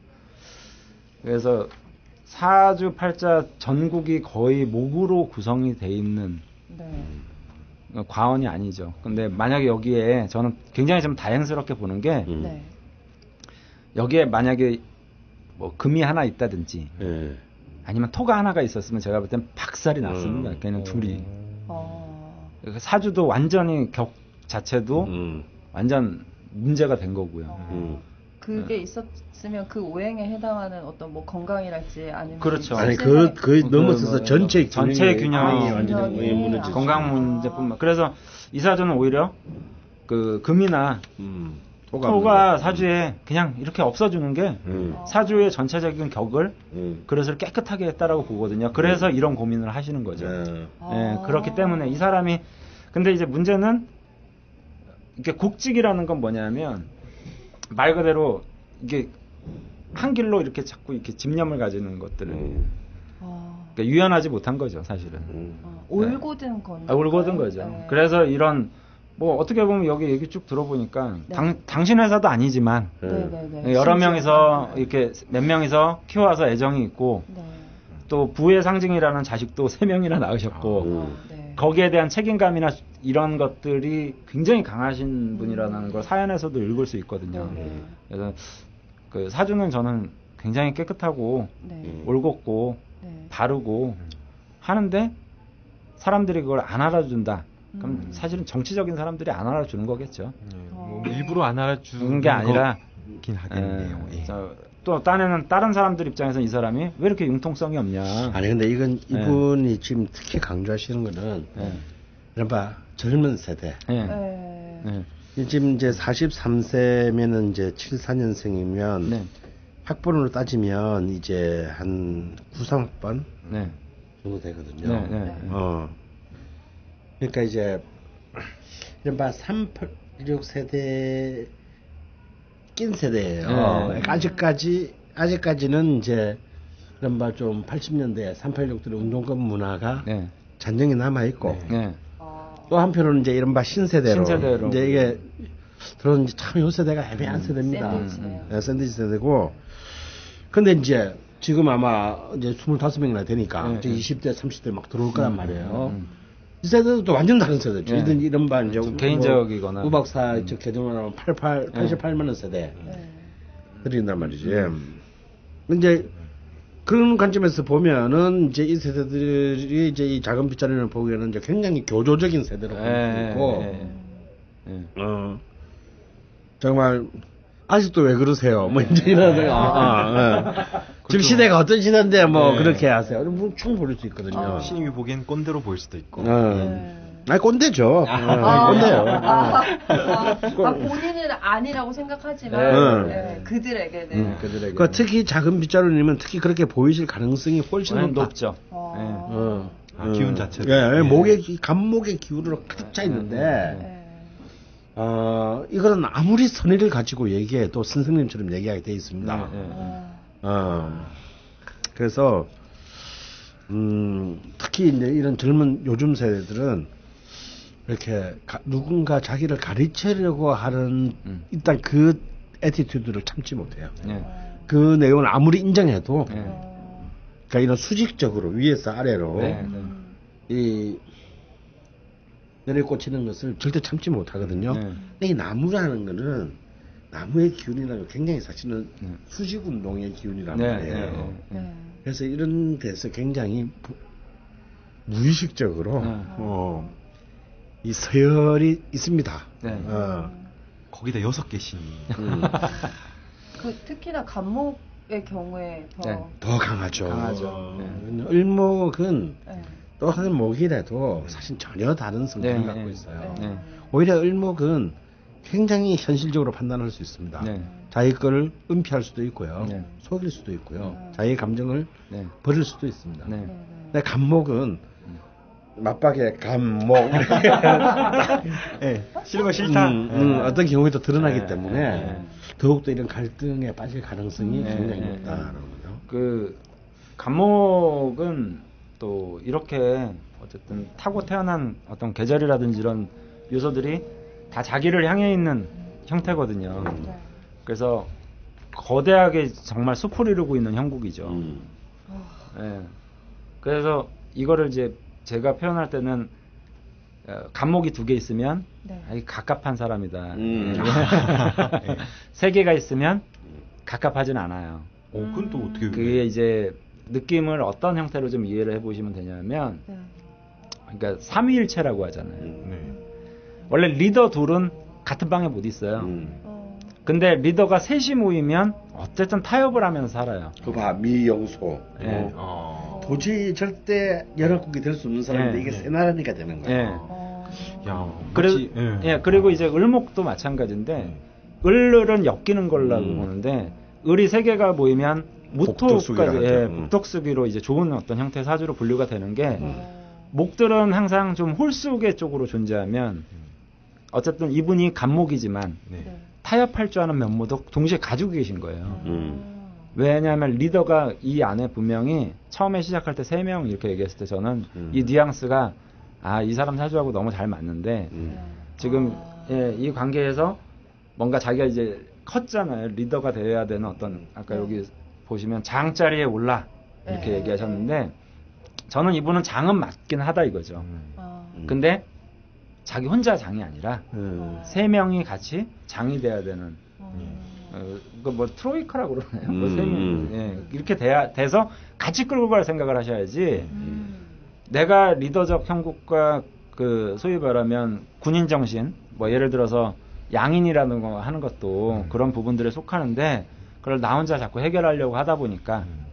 그래서 사주 팔자 전국이 거의 목으로 구성이 돼 있는 네. 어, 과언이 아니죠. 근데 만약에 여기에 저는 굉장히 좀 다행스럽게 보는 게 음. 네. 여기에 만약에 뭐 금이 하나 있다든지 예. 아니면 토가 하나가 있었으면 제가 볼 땐 박살이 났습니다. 음. 걔는 둘이 어. 사주도 완전히 격 자체도 음. 완전 문제가 된 거고요. 어. 음. 그게 있었으면 그 오행에 해당하는 어떤 뭐 건강이랄지 아니면 그렇죠. 아니 그그그 넘어서서 뭐, 전체 전체 균형이 균형이 완전히 균형이 무너졌죠. 건강 문제뿐만 그래서 이 사주는 오히려 그 금이나 음. 토가 사주에 그냥 이렇게 없어주는 게 음. 사주의 전체적인 격을 음. 그릇을 깨끗하게 했다라고 보거든요. 그래서 이런 고민을 하시는 거죠. 네. 아. 예, 그렇기 때문에 이 사람이 근데 이제 문제는 이게 곡직이라는 건 뭐냐면 말 그대로 이게 한 길로 이렇게 자꾸 이렇게 집념을 가지는 것들을 음. 아. 그러니까 유연하지 못한 거죠, 사실은. 음. 어, 올고든 건. 아, 울거든 거죠. 네. 그래서 이런 뭐 어떻게 보면 여기 얘기 쭉 들어보니까 네. 당, 당신 회사도 아니지만 네. 네네네. 여러. 명이서 네. 이렇게 몇 명이서 키워서 애정이 있고 네. 또 부의 상징이라는 자식도 세 명이나 낳으셨고 음. 네. 거기에 대한 책임감이나 이런 것들이 굉장히 강하신 분이라는 걸 사연에서도 읽을 수 있거든요. 네. 그래서 그 사주는 저는 굉장히 깨끗하고 네. 음. 올곧고 네. 바르고 하는데 사람들이 그걸 안 알아준다. 그럼 음. 사실은 정치적인 사람들이 안 알아주는 거겠죠. 뭐 일부러 안 알아주는 주는 게 아니라 긴 하겠네요. 에, 예. 저, 또 딴에는 다른 사람들 입장에서는 이 사람이 왜 이렇게 융통성이 없냐. 아니 근데 이건 이분이 지금 특히 강조하시는 거는 예. 이른바 젊은 세대. 예. 네. 예. 이 지금 이제 43세면은 이제 74년생이면 네. 학번으로 따지면 이제 한 93학번 네. 정도 되거든요. 네. 네. 어. 그러니까 이제 이른바 386 세대 낀 세대예요. 네. 그러니까 아직까지 아직까지는 이제 이른바 좀 80년대 386들의 운동권 문화가 네. 잔정이 남아 있고 네. 아. 또 한편으로는 이제 이른바 신세대로, 신세대로. 이제 이게 들어온 참요 세대가 애매한 세대입니다. 샌드위치네요. 네, 샌드위치 세대고 근데 이제 지금 아마 이제 25명이나 되니까 네, 이제 네. 20대 30대 막 들어올 거란 말이에요. 음. 이 세대도 또 완전 다른 세대죠. 네. 이런 이른바 이제 좀 개인적이거나. 우 박사 저 개정하면 88 88만 원 세대 네. 들인단 말이지. 이제 그런 관점에서 보면은 이제 이 세대들이 이제 이 작은 빗자루를 보기에는 이제 굉장히 교조적인 세대로 예, 있고, 예, 예. 어 정말 아직도 왜 그러세요? 뭐 이제 이런. 아, 아, 예. 지금 시대가 어떤 시대인데 뭐 네. 그렇게 하세요. 뭐충 부를 수 있거든요. 어. 신입이 보기엔 꼰대로 보일 수도 있고. 어. 네. 아니 꼰대죠. 어, 아, 꼰대요. 아, 어. 아, 아, 본인은 아니라고 생각하지만 네. 네, 그들에게는 음, 그들에게 그 특히 작은 빗자루님은 특히 그렇게 보이실 가능성이 훨씬 높다. 높죠. 어. 예. 어. 아, 기운 자체로. 예, 예, 예. 목에 기- 갑목의 기운으로 가득 차 있는데 네. 어 이거는 아무리 선의를 가지고 얘기해도 선생님처럼 얘기하게 돼 있습니다. 네, 네. 어. 어 그래서 음 특히 이제 이런 젊은 요즘 세대들은 이렇게 가- 누군가 자기를 가르치려고 하는 음. 일단 그 attitude를 참지 못해요. 네. 그 내용을 아무리 인정해도 네. 어. 그러니까 이런 수직적으로 위에서 아래로 네, 네. 이 내려 꽂히는 것을 절대 참지 못하거든요. 네. 근데 이 나무라는 거는 나무의 기운이라는 건 굉장히 사실은 네. 수직 운동의 기운이란 네, 말이에요. 네, 네. 네. 그래서 이런 데서 굉장히 부- 무의식적으로 네. 어, 이 서열이 있습니다. 네. 어, 거기다 여섯 개 신이. 음, 그 특히나 간목의 경우에 더 네. 더 강하죠. 강하죠. 어, 을목은 네. 또 하는 목이라도 사실 전혀 다른 성격을 네, 갖고 네. 있어요. 네. 네. 오히려 을목은 굉장히 현실적으로 판단할 수 있습니다. 네. 자기 거를 은폐할 수도 있고요. 네. 속일 수도 있고요. 네. 자기 감정을 네. 버릴 수도 있습니다. 네. 네. 네. 근데 간목은 맞박에 간목 예, 싫은 거 싫다. 음, 음, 어떤 경우에도 드러나기 네. 때문에 네. 더욱더 이런 갈등에 빠질 가능성이 네. 굉장히 네. 높다라는 거죠. 그 감목은 또 이렇게 어쨌든 타고 태어난 어떤 계절이라든지 이런 요소들이 다 자기를 향해 있는 형태거든요. 네. 그래서 거대하게 정말 숲을 이루고 있는 형국이죠. 음. 예. 그래서 이거를 이제 제가 표현할 때는 어, 감목이 두 개 있으면 네. 아이 갑갑한 사람이다. 음. 예. 세 개가 있으면 갑갑하진 않아요. 어, 그건 또 어떻게. 그게 이제 느낌을 어떤 형태로 좀 이해를 해보시면 되냐면 네. 그러니까 삼위일체라고 하잖아요. 네. 원래 리더 둘은 같은 방에 못 있어요. 음. 어. 근데 리더가 셋이 모이면 어쨌든 타협을 하면서 살아요. 그봐 미영소. 예. 어, 어. 도저히 절대 연합국이 될 수 없는 사람인데 예. 이게 세 나라니까 되는 거예요. 예. 어. 야, 그리고 마치, 예. 예, 그리고 이제 을목도 마찬가지인데 을을은 엮이는 걸라고 음. 보는데 을이 세 개가 모이면 무토까지. 예, 음. 복덕수기로 이제 좋은 어떤 형태 의 사주로 분류가 되는 게 어. 목들은 항상 좀 홀수계 쪽으로 존재하면 어쨌든 이분이 간목이지만 네. 네. 타협할 줄 아는 면모도 동시에 가지고 계신 거예요. 음. 왜냐하면 리더가 이 안에 분명히 처음에 시작할 때 세 명 이렇게 얘기했을 때 저는 음. 이 뉘앙스가 아 이 사람 사주하고 너무 잘 맞는데 음. 지금 아. 예, 이 관계에서 뭔가 자기가 이제 컸잖아요. 리더가 되어야 되는 어떤 아까 네. 여기 보시면 장 자리에 올라 이렇게 네. 얘기하셨는데 저는 이분은 장은 맞긴 하다 이거죠. 음. 아. 음. 근데 자기 혼자 장이 아니라 음. 세 명이 같이 장이 돼야 되는 어. 어, 그뭐 트로이카라고 그러나요? 뭐 음, 세 명, 음. 예, 이렇게 돼야 돼서 같이 끌고 갈 생각을 하셔야지. 음. 내가 리더적 형국과 그 소위 말하면 군인 정신, 뭐 예를 들어서 양인이라는 거 하는 것도 음. 그런 부분들에 속하는데 그걸 나 혼자 자꾸 해결하려고 하다 보니까 음.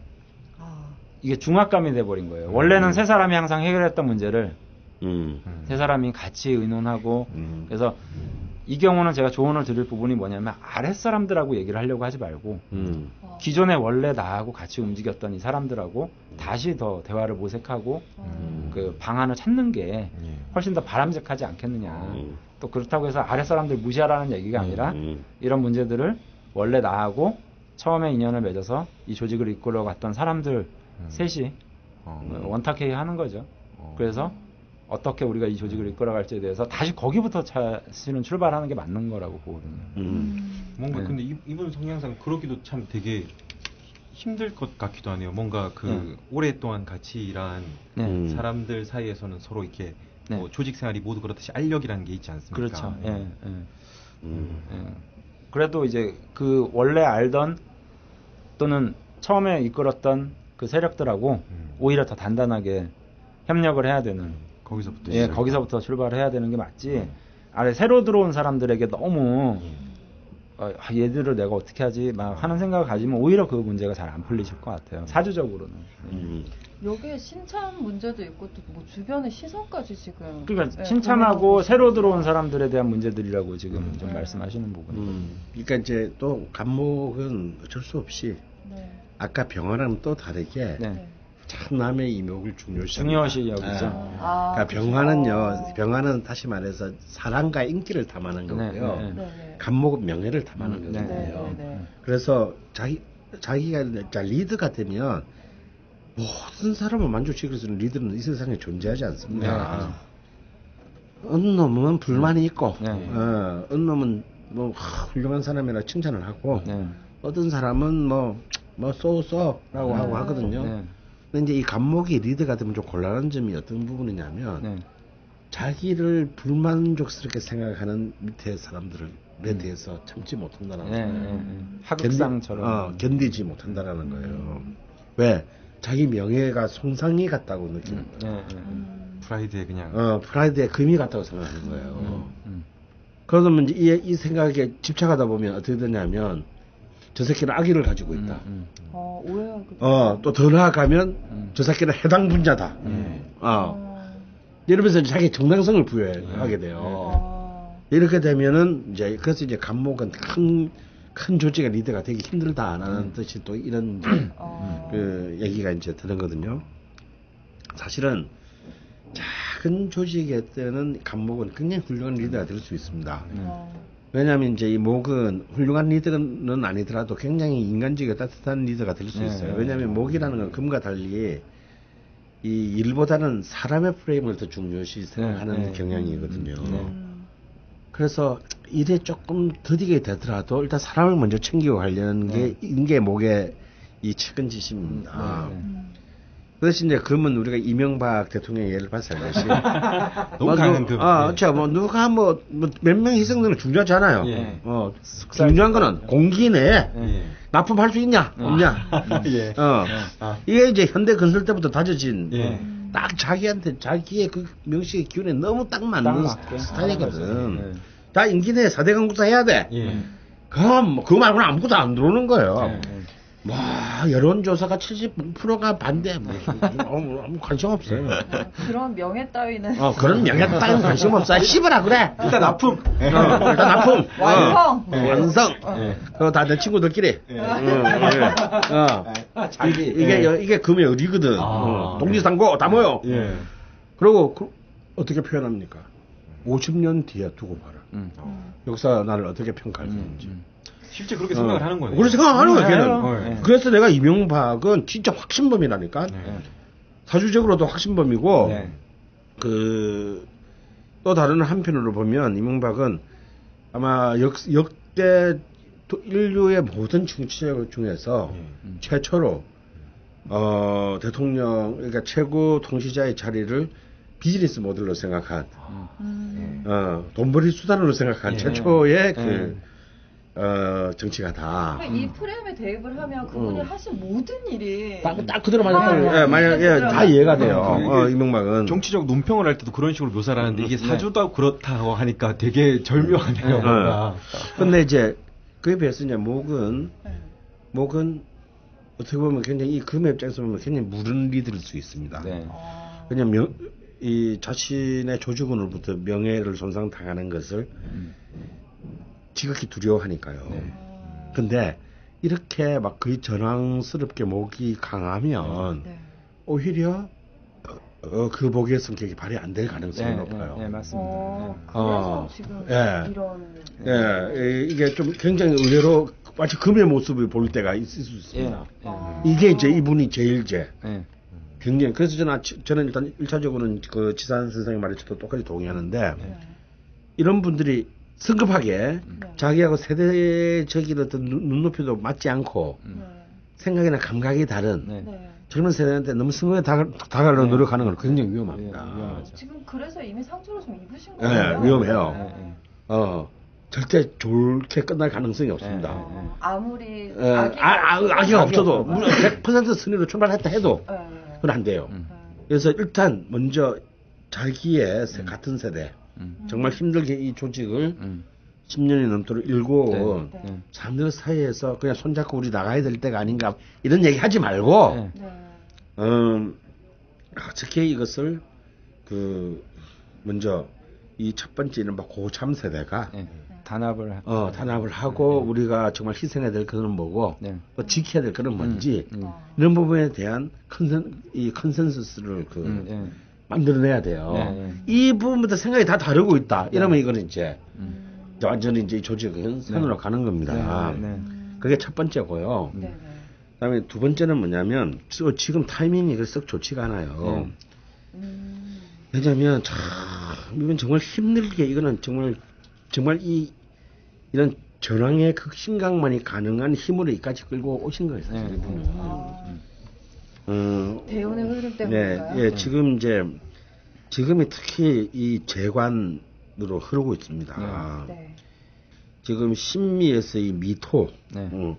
아. 이게 중압감이 돼버린 거예요. 원래는 세 사람이 항상 해결했던 문제를 음. 음. 세 사람이 같이 의논하고 음. 그래서 이 경우는 제가 조언을 드릴 부분이 뭐냐면 아랫 사람들하고 얘기를 하려고 하지 말고 음. 어. 기존에 원래 나하고 같이 움직였던 이 사람들하고 다시 더 대화를 모색하고 어. 그 방안을 찾는 게 예. 훨씬 더 바람직하지 않겠느냐. 음. 또 그렇다고 해서 아랫 사람들 무시하라는 얘기가 아니라 음. 이런 문제들을 원래 나하고 처음에 인연을 맺어서 이 조직을 이끌어 갔던 사람들 음. 셋이 어. 원탁회의 하는 거죠. 어. 그래서 어떻게 우리가 이 조직을 이끌어갈지에 대해서 다시 거기부터 사실은 출발하는 게 맞는 거라고 보거든요. 음. 뭔가 네. 근데 이, 이분 성향상 그러기도 참 되게 힘들 것 같기도 하네요. 뭔가 그 네. 오랫동안 같이 일한 네. 음. 사람들 사이에서는 서로 이렇게 네. 뭐 조직 생활이 모두 그렇듯이 알력이라는 게 있지 않습니까? 그렇죠. 예, 예. 음. 예. 그래도 이제 그 원래 알던 또는 처음에 이끌었던 그 세력들하고 음. 오히려 더 단단하게 협력을 해야 되는 거기서부터 예. 거기서부터 출발을 해야 되는 게 맞지. 아래 새로 들어온 사람들에게 너무 음. 어, 아, 얘들을 내가 어떻게 하지 막 하는 생각을 가지면 오히려 그 문제가 잘 안 풀리실 것 같아요. 사주적으로는. 음. 여기에 신참 문제도 있고 또 뭐 주변의 시선까지 지금 그러니까 네, 신참하고 새로. 들어온 사람들에 대한 문제들이라고 지금 좀 네. 말씀하시는 부분이. 음. 그러니까 이제 또 간목은 어쩔 수 없이 네. 아까 병화랑 또 다르게 네. 참 남의 이목을 중요시 중요시. 여기죠. 예. 아, 그러니까. 병화는요, 병화는 다시 말해서 사랑과 인기를 탐하는 네, 거고요. 네, 네, 네. 간목은 명예를 탐하는 음, 네, 거거든요. 네, 네. 그래서 자기 자기가 자, 리드가 되면 모든 사람을 만족시킬 수 있는 리드는 이 세상에 존재하지 않습니다. 어느 놈은 불만이 있고, 네. 어, 어느 놈은 뭐 하, 훌륭한 사람이라 칭찬을 하고, 네. 어떤 사람은 뭐, 뭐, so so라고 하고 하거든요. 네. 근데 이제 이 갑목이 리더가 되면 좀 곤란한 점이 어떤 부분이냐면, 네. 자기를 불만족스럽게 생각하는 밑에 사람들에 대해서 참지 못한다는 네, 거예요. 네, 네. 하극상처럼. 견디, 어, 견디지 못한다라는 거예요. 왜? 자기 명예가 손상이 갔다고 느끼는 음, 거예요. 네, 네, 네. 음. 프라이드에 그냥 어, 프라이드에 금이 갔다고 생각하는 거예요. 음. 그러면 이제 이, 이 생각에 집착하다 보면 어떻게 되냐면 저 새끼는 악의를 가지고 있다. 음, 어, 오해하게 어, 또 더 나아가면 음. 저 새끼는 해당 분자다. 예. 어. 이러면서 자기 정당성을 부여하게 돼요. 어. 이렇게 되면은 이제 그래서 이제 감목은 큰, 큰 조직의 리더가 되기 힘들다라는 뜻이 또 이런 어. 그 얘기가 이제 드는 거든요. 사실은 작은 조직의 때는 감목은 굉장히 훌륭한 리더가 될 수 있습니다. 어. 왜냐하면 이제 이 목은 훌륭한 리더는 아니더라도 굉장히 인간적이고 따뜻한 리더가 될수 네, 있어요. 네. 왜냐하면 목이라는 건 금과 달리 이 일보다는 사람의 프레임을 더 중요시 생각하는 네. 경향이거든요. 네. 음. 그래서 일에 조금 더디게 되더라도 일단 사람을 먼저 챙기고 가려는 게 인계 목의 이 측은지심입니다. 그래서 이제 그러면 우리가 이명박 대통령 예를 알듯이 너무 강한 그 아, 예. 그렇죠. 뭐 누가 뭐 몇명 희생되는 중요하잖아요. 예. 어, 중요한 거는 공기 내에 예. 납품할 수 있냐 없냐. 예. 어, 아. 이게 이제 현대 건설 때부터 다져진 예. 딱 자기한테 자기의 그 명식의 기운에 너무 딱 맞는 딱 스타일이거든. 네. 다 임기 내에 4대 강국사 해야 돼. 예. 그럼 뭐 그거 말고는 아무것도 안 들어오는 거예요. 네. 뭐 여론조사가 70%가 반대. 뭐, 아무, 아무 관심 없어요. 어, 그런 명예 따위는 어, 그런 명예 따윈 관심 없어. 씹어라 그래. 일단 납품. 어, 일단 납품. 완성. 어, 완성. 예. 그거 다 내 친구들끼리. 응, 응, 어. 자기. 이- 이게, 여- 이게 금의 의리거든. 아. 어, 동지상고 다 모여. 예. 그리고 그, 어떻게 표현합니까? 50년 뒤에 두고 봐라. 음. 역사 나를 어떻게 평가할 음, 건지. 음. 실제 그렇게 생각을 하는 거네요. 그렇게 생각하는 거야, 걔는. 해요. 네. 그래서 내가 이명박은 진짜 확신범이라니까. 네. 사주적으로도 확신범이고, 네. 그, 또 다른 한편으로 보면 이명박은 아마 역, 역대 도- 인류의 모든 정치자 중에서 예. 최초로, 어, 대통령, 그러니까 최고 통치자의 자리를 비즈니스 모델로 생각한, 음. 어, 돈벌이 수단으로 생각한 예. 최초의 그, 예. 어, 정치가다. 그러니까 이 프레임에 대입을 하면 그분이 음. 하신 모든 일이 딱, 딱 그대로 맞아. 아, 딱, 예, 만약, 예, 다 이해가 돼요. 이게 어, 이명박은. 정치적 논평을 할 때도 그런 식으로 묘사를 하는데 이게 네. 사주도 그렇다고 하니까 되게 절묘하네요. 네. 뭔가. 근데 이제, 그에 비해서 이제 목은, 네. 목은 어떻게 보면 굉장히 이 금의 입장에서 보면 굉장히 무른 리드일 수 있습니다. 네. 어. 그냥 명, 이 자신의 조직원으로부터 명예를 손상당하는 것을 음. 지극히 두려워하니까요. 네. 근데 이렇게 막 거의 전황스럽게 목이 강하면 네. 오히려 어, 어, 그 목의 성격이 발휘 안 될 가능성이 네, 높아요. 네, 네, 맞습니다. 어, 네. 그래서 어. 지금 예. 이런 예, 이- 이게 좀 굉장히 의외로 마치 금의 모습을 볼 때가 있을 수 예. 있습니다. 예. 어. 이게 이제 이분이 제일 제 예. 굉장히 그래서 저는 저는 일단 일차적으로는 그 지산 선생님 말에 저도 똑같이 동의하는데 네. 이런 분들이 성급하게 네. 자기하고 세대적인 어떤 눈- 눈높이도 맞지 않고 네. 생각이나 감각이 다른 네. 네. 젊은 세대한테 너무 승부에 다가, 다가려 네. 노력하는 건 굉장히 위험합니다. 지금 그래서 이미 상처를 좀 입으신 예, 거예요. 위험해요. 예, 예. 어, 절대 좋게 끝날 가능성이 없습니다. 네, 어, 아무리 예, 아, 아, 악의가 없어도 물론 100% 순위로 출발했다 해도 네. 그건 안 돼요. 음. 그래서 일단 먼저 자기의 세- 같은 세대 음. 정말 힘들게 이 조직을 음. 10년이 넘도록 일고 네. 네. 사람들 사이에서 그냥 손잡고 우리 나가야 될 때가 아닌가 이런 얘기 하지 말고 네. 네. 음, 어떻게 이것을 그 먼저 이 첫 번째 이른바 고참 세대가 네. 단합을 하- 어, 단합을 하고 우리가 정말 희생해야 될 것은 뭐고 네. 또 지켜야 될 것은 뭔지 음. 이런 부분에 대한 consen 이 consensus를 그 음, 네. 만들어내야 돼요. 네, 네. 이 부분부터 생각이 다 다르고 있다. 이러면 이거는 이제 음. 완전히 이제 이 조직은 산으로 가는 겁니다. 네, 네, 네. 음. 그게 첫 번째고요. 네. 네. 그다음에 두 번째는 뭐냐면 저- 지금 타이밍이 썩 좋지가 않아요. 네. 음. 왜냐하면 참 이건 정말 힘들게 이거는 정말 정말 이 이런 전황의 극심각만이 가능한 힘으로 이까지 끌고 오신 거예요. 사실 네. 이분은. 아, 어, 대운의 흐름 네, 때문인가요? 예, 지금 이제 지금이 특히 이 재관으로 흐르고 있습니다. 네. 지금 신미에서 이 미토, 네. 어,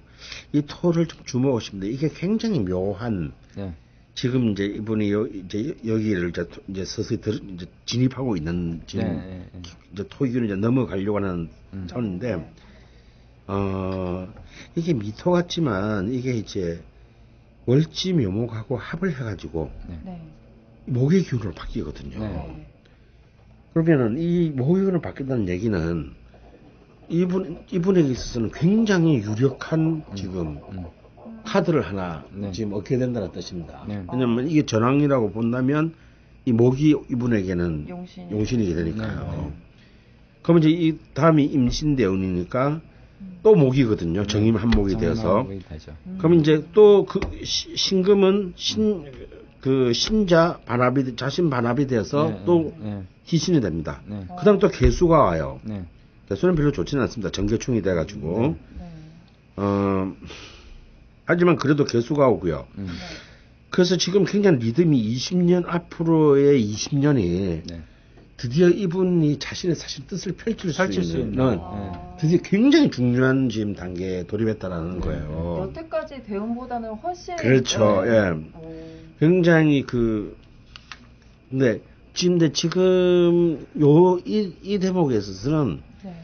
이 토를 좀 주목하시면 이게 굉장히 묘한 네. 지금 이제 이분이 여, 이제 여기를 이제, 토- 이제 서서히 들, 이제 진입하고 있는 지금 네, 네, 네. 이제 토기를 이제 넘어가려고 하는 음. 차원인데 어 이게 미토 같지만 이게 이제 월지 묘목하고 합을 해가지고 네. 목의 기운으로 바뀌거든요. 네. 네. 그러면은 이 목의 기운으로 바뀐다는 얘기는 이분 이분에게 있어서는 굉장히 유력한 지금 음. 카드를 하나 네. 지금 얻게 된다는 뜻입니다. 네. 왜냐면 이게 전황이라고 본다면 이 목이 이분에게는 용신이. 용신이게 되니까요. 네, 네. 그러면 이제 이 다음이 임신대운이니까 또 목이거든요. 정임 한목이 되어서. 음. 그럼 이제 또 그 신금은 신 그 신자 반합이 자신 반합이 되어서 네, 또 네. 희신이 됩니다. 네. 그 다음 또 개수가 와요. 네. 개수는 별로 좋지는 않습니다. 정계충이 돼가지고 네. 어 하지만 그래도 개수가 오고요. 음. 그래서 지금 굉장히 리듬이 20년 앞으로의 20년이 네. 드디어 이분이 자신의 사실 뜻을 펼칠 수 펼칠 수 있는 있는. 네. 아. 드디어 굉장히 중요한 지금 단계에 돌입했다라는 거예요. 여태까지 대운보다는 훨씬 그렇죠. 네. 예. 오. 굉장히 그 근데 지금 근데 지금 요이 이 대목에 있어서는 네.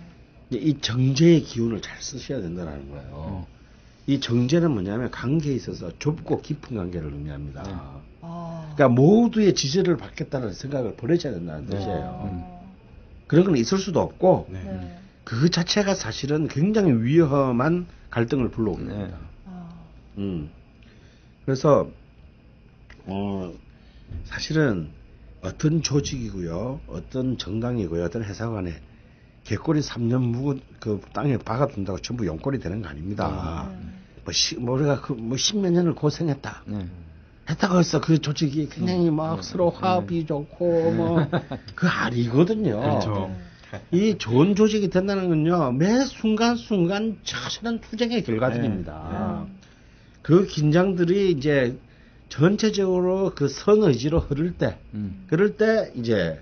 이 정제의 기운을 잘 쓰셔야 된다는 거예요. 이 정제는 뭐냐면 관계에 있어서 좁고 깊은 관계를 의미합니다. 아. 그러니까 모두의 지지를 받겠다는 생각을 버리셔야 된다는 네. 뜻이에요. 아. 그런 건 있을 수도 없고 네. 네. 그 자체가 사실은 굉장히 위험한 갈등을 불러오게 네. 됩니다. 아. 음. 그래서 어 사실은 어떤 조직이고요, 어떤 정당이고요, 어떤 회사관에 개꼬리 3년 묵은 그 땅에 박아둔다고 전부 용꼬리 되는 거 아닙니다. 네. 뭐, 시, 뭐 우리가 그뭐 십몇 년을 고생했다. 네. 했다고 해서 그 조직이 굉장히 막 서로 화합이 좋고 뭐그 아니거든요. 그렇죠. 이 좋은 조직이 된다는 건요 매 순간 순간 처절한 투쟁의 결과들입니다. 그 긴장들이 이제 전체적으로 그 선의지로 흐를 때, 음. 그럴 때 이제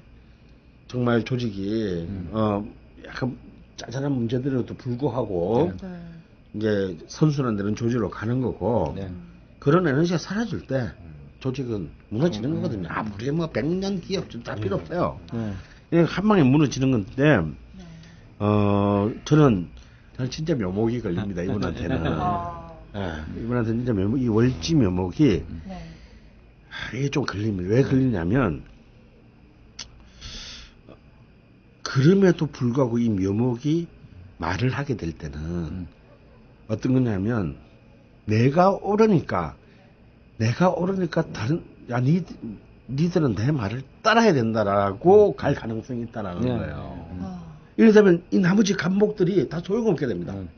정말 조직이 음. 어 약간 짜잘한 문제들에도 불구하고 네. 이제 선순환되는 조직으로 가는 거고 네. 그런 에너지가 사라질 때 조직은 무너지는 음. 거거든요. 아무리 뭐 백년 기업 좀 다 필요 없어요. 네. 그냥 한 방에 무너지는 건데 네. 어 저는 저는 진짜 묘목이 걸립니다 이분한테는. 아. 예, 이분한테는 진짜 묘목, 이 월지 묘목이 네. 아, 이게 좀 걸립니다. 왜 걸리냐면 그럼에도 불구하고 이 묘목이 말을 하게 될 때는 음. 어떤 거냐면 내가 옳으니까 내가 옳으니까 다른 야 니, 니들은 내 말을 따라야 된다라고 갈 가능성이 있다라는 네. 거예요. 음. 아. 이러다면 이 나머지 간목들이 다 소용없게 됩니다. 음.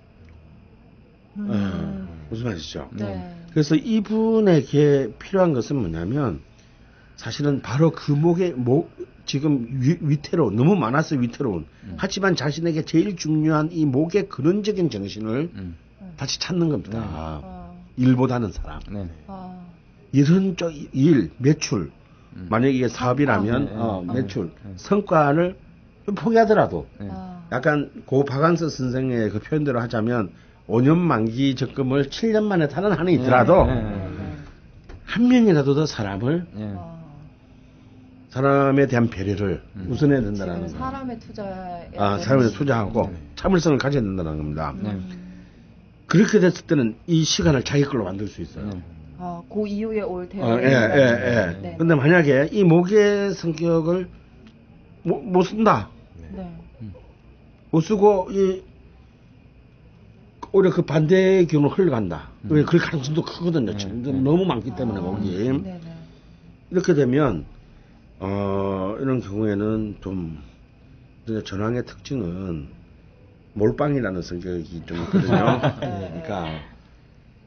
음. 어, 무슨 말이죠? 네. 그래서 이분에게 필요한 것은 뭐냐면 사실은 바로 그 목의 목 지금 위, 위태로 너무 많아서 위태로운 음. 하지만 자신에게 제일 중요한 이 목의 근원적인 정신을 음. 다시 찾는 겁니다. 아. 일보다는 사람. 네. 아. 이런 저 일, 매출 음. 만약에 이게 사업이라면 네, 어, 네. 매출 네. 성과를 좀 포기하더라도 네. 아. 약간 고 박한서 선생의 그 표현대로 하자면 5년 만기 적금을 7년 만에 타는 한이 있더라도 네, 네, 네. 한 명이라도 더 사람을 네. 아. 사람에 대한 배려를 음. 우선해야 된다는 거. 사람의 투자에 아, 사람에 투자하고 네. 참을성을 가져야 된다는 겁니다. 네. 그렇게 됐을 때는 이 시간을 자기 걸로 만들 수 있어요. 네. 아, 그 이후에 올 대응. 어, 예, 예, 예. 네. 근데 만약에 이 목의 성격을 못, 못 쓴다. 네. 못 쓰고 이 오히려 그 반대의 경우로 흘러간다. 왜 그럴 가능성도 크거든요. 지금 너무 많기 때문에 목이 네, 네. 이렇게 되면 어 이런 경우에는 좀 전황의 특징은 몰빵이라는 성격이 좀 있거든요. 네. 그러니까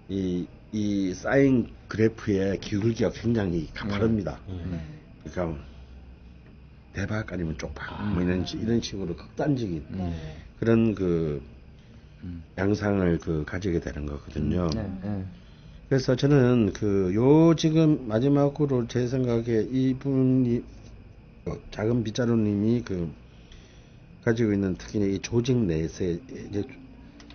이, 이 쌓인 그래프의 기울기가 굉장히 가파릅니다. 네. 그러니까 대박 아니면 쪽박 뭐 이런 시- 이런 식으로 극단적인 네. 그런 그 음. 양상을 그 가지게 되는 거거든요. 그래서 저는 그 요 지금 마지막으로 제 생각에 이분이 어, 작은 빗자루님이 그 가지고 있는 특히 이 조직 내에서 이제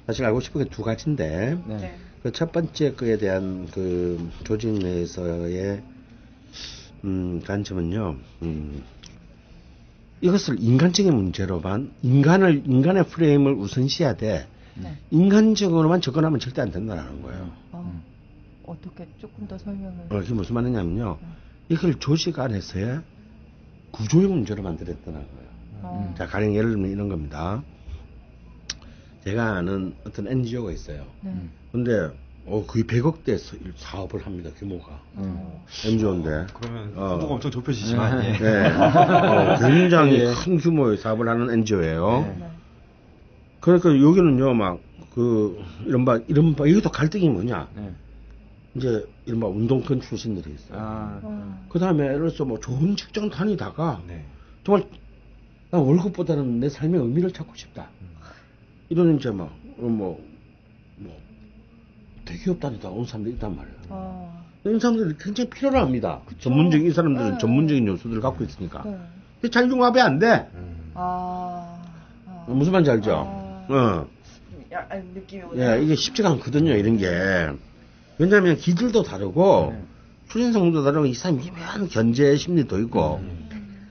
사실 알고 싶은 게 두 가지인데 네. 네. 그첫 번째 거에 대한 그 조직 내에서의 음 관점은요. 음 이것을 인간적인 문제로만 인간을 인간의 프레임을 우선시해야 돼. 네. 인간적으로만 접근하면 절대 안 된다는 거예요. 어, 어떻게 조금 더 설명을. 어, 그게 무슨 말이냐면요. 이걸 조직 안에서의 구조의 문제로 만들었다는 거예요. 어. 자, 가령 예를 들면 이런 겁니다. 제가 아는 어떤 NGO가 있어요. 네. 근데, 어, 거의 100억대 사업을 합니다, 규모가. 어. NGO인데. 그러면 어. 후보가 엄청 좁혀지지만 예. 네. 어, 굉장히 예. 큰 규모의 사업을 하는 NGO예요. 네. 그러니까 여기는요, 막, 그, 이른바, 이른바, 여기도 갈등이 뭐냐. 네. 이제, 이른바 운동권 출신들이 있어요. 아, 어. 그 다음에 예를 들어서 뭐 좋은 직장 다니다가 네. 정말 나 월급보다는 내 삶의 의미를 찾고 싶다. 이런 이제 막, 어, 뭐, 뭐, 대기업 다니다 온 사람들이 있단 말이에요. 어. 이런 사람들이 굉장히 필요로 합니다. 전문적인, 이 사람들은 네. 전문적인 요소들을 갖고 있으니까. 네. 근데 자율융합이 안 돼. 음. 아. 아. 무슨 말인지 알죠? 아. 어. 야, 아니, 느낌이 오네요. 예, 이게 쉽지가 않거든요, 이런 게. 왜냐면 기질도 다르고, 네. 출신성도 다르고, 이 사람 미묘한 견제 심리도 있고,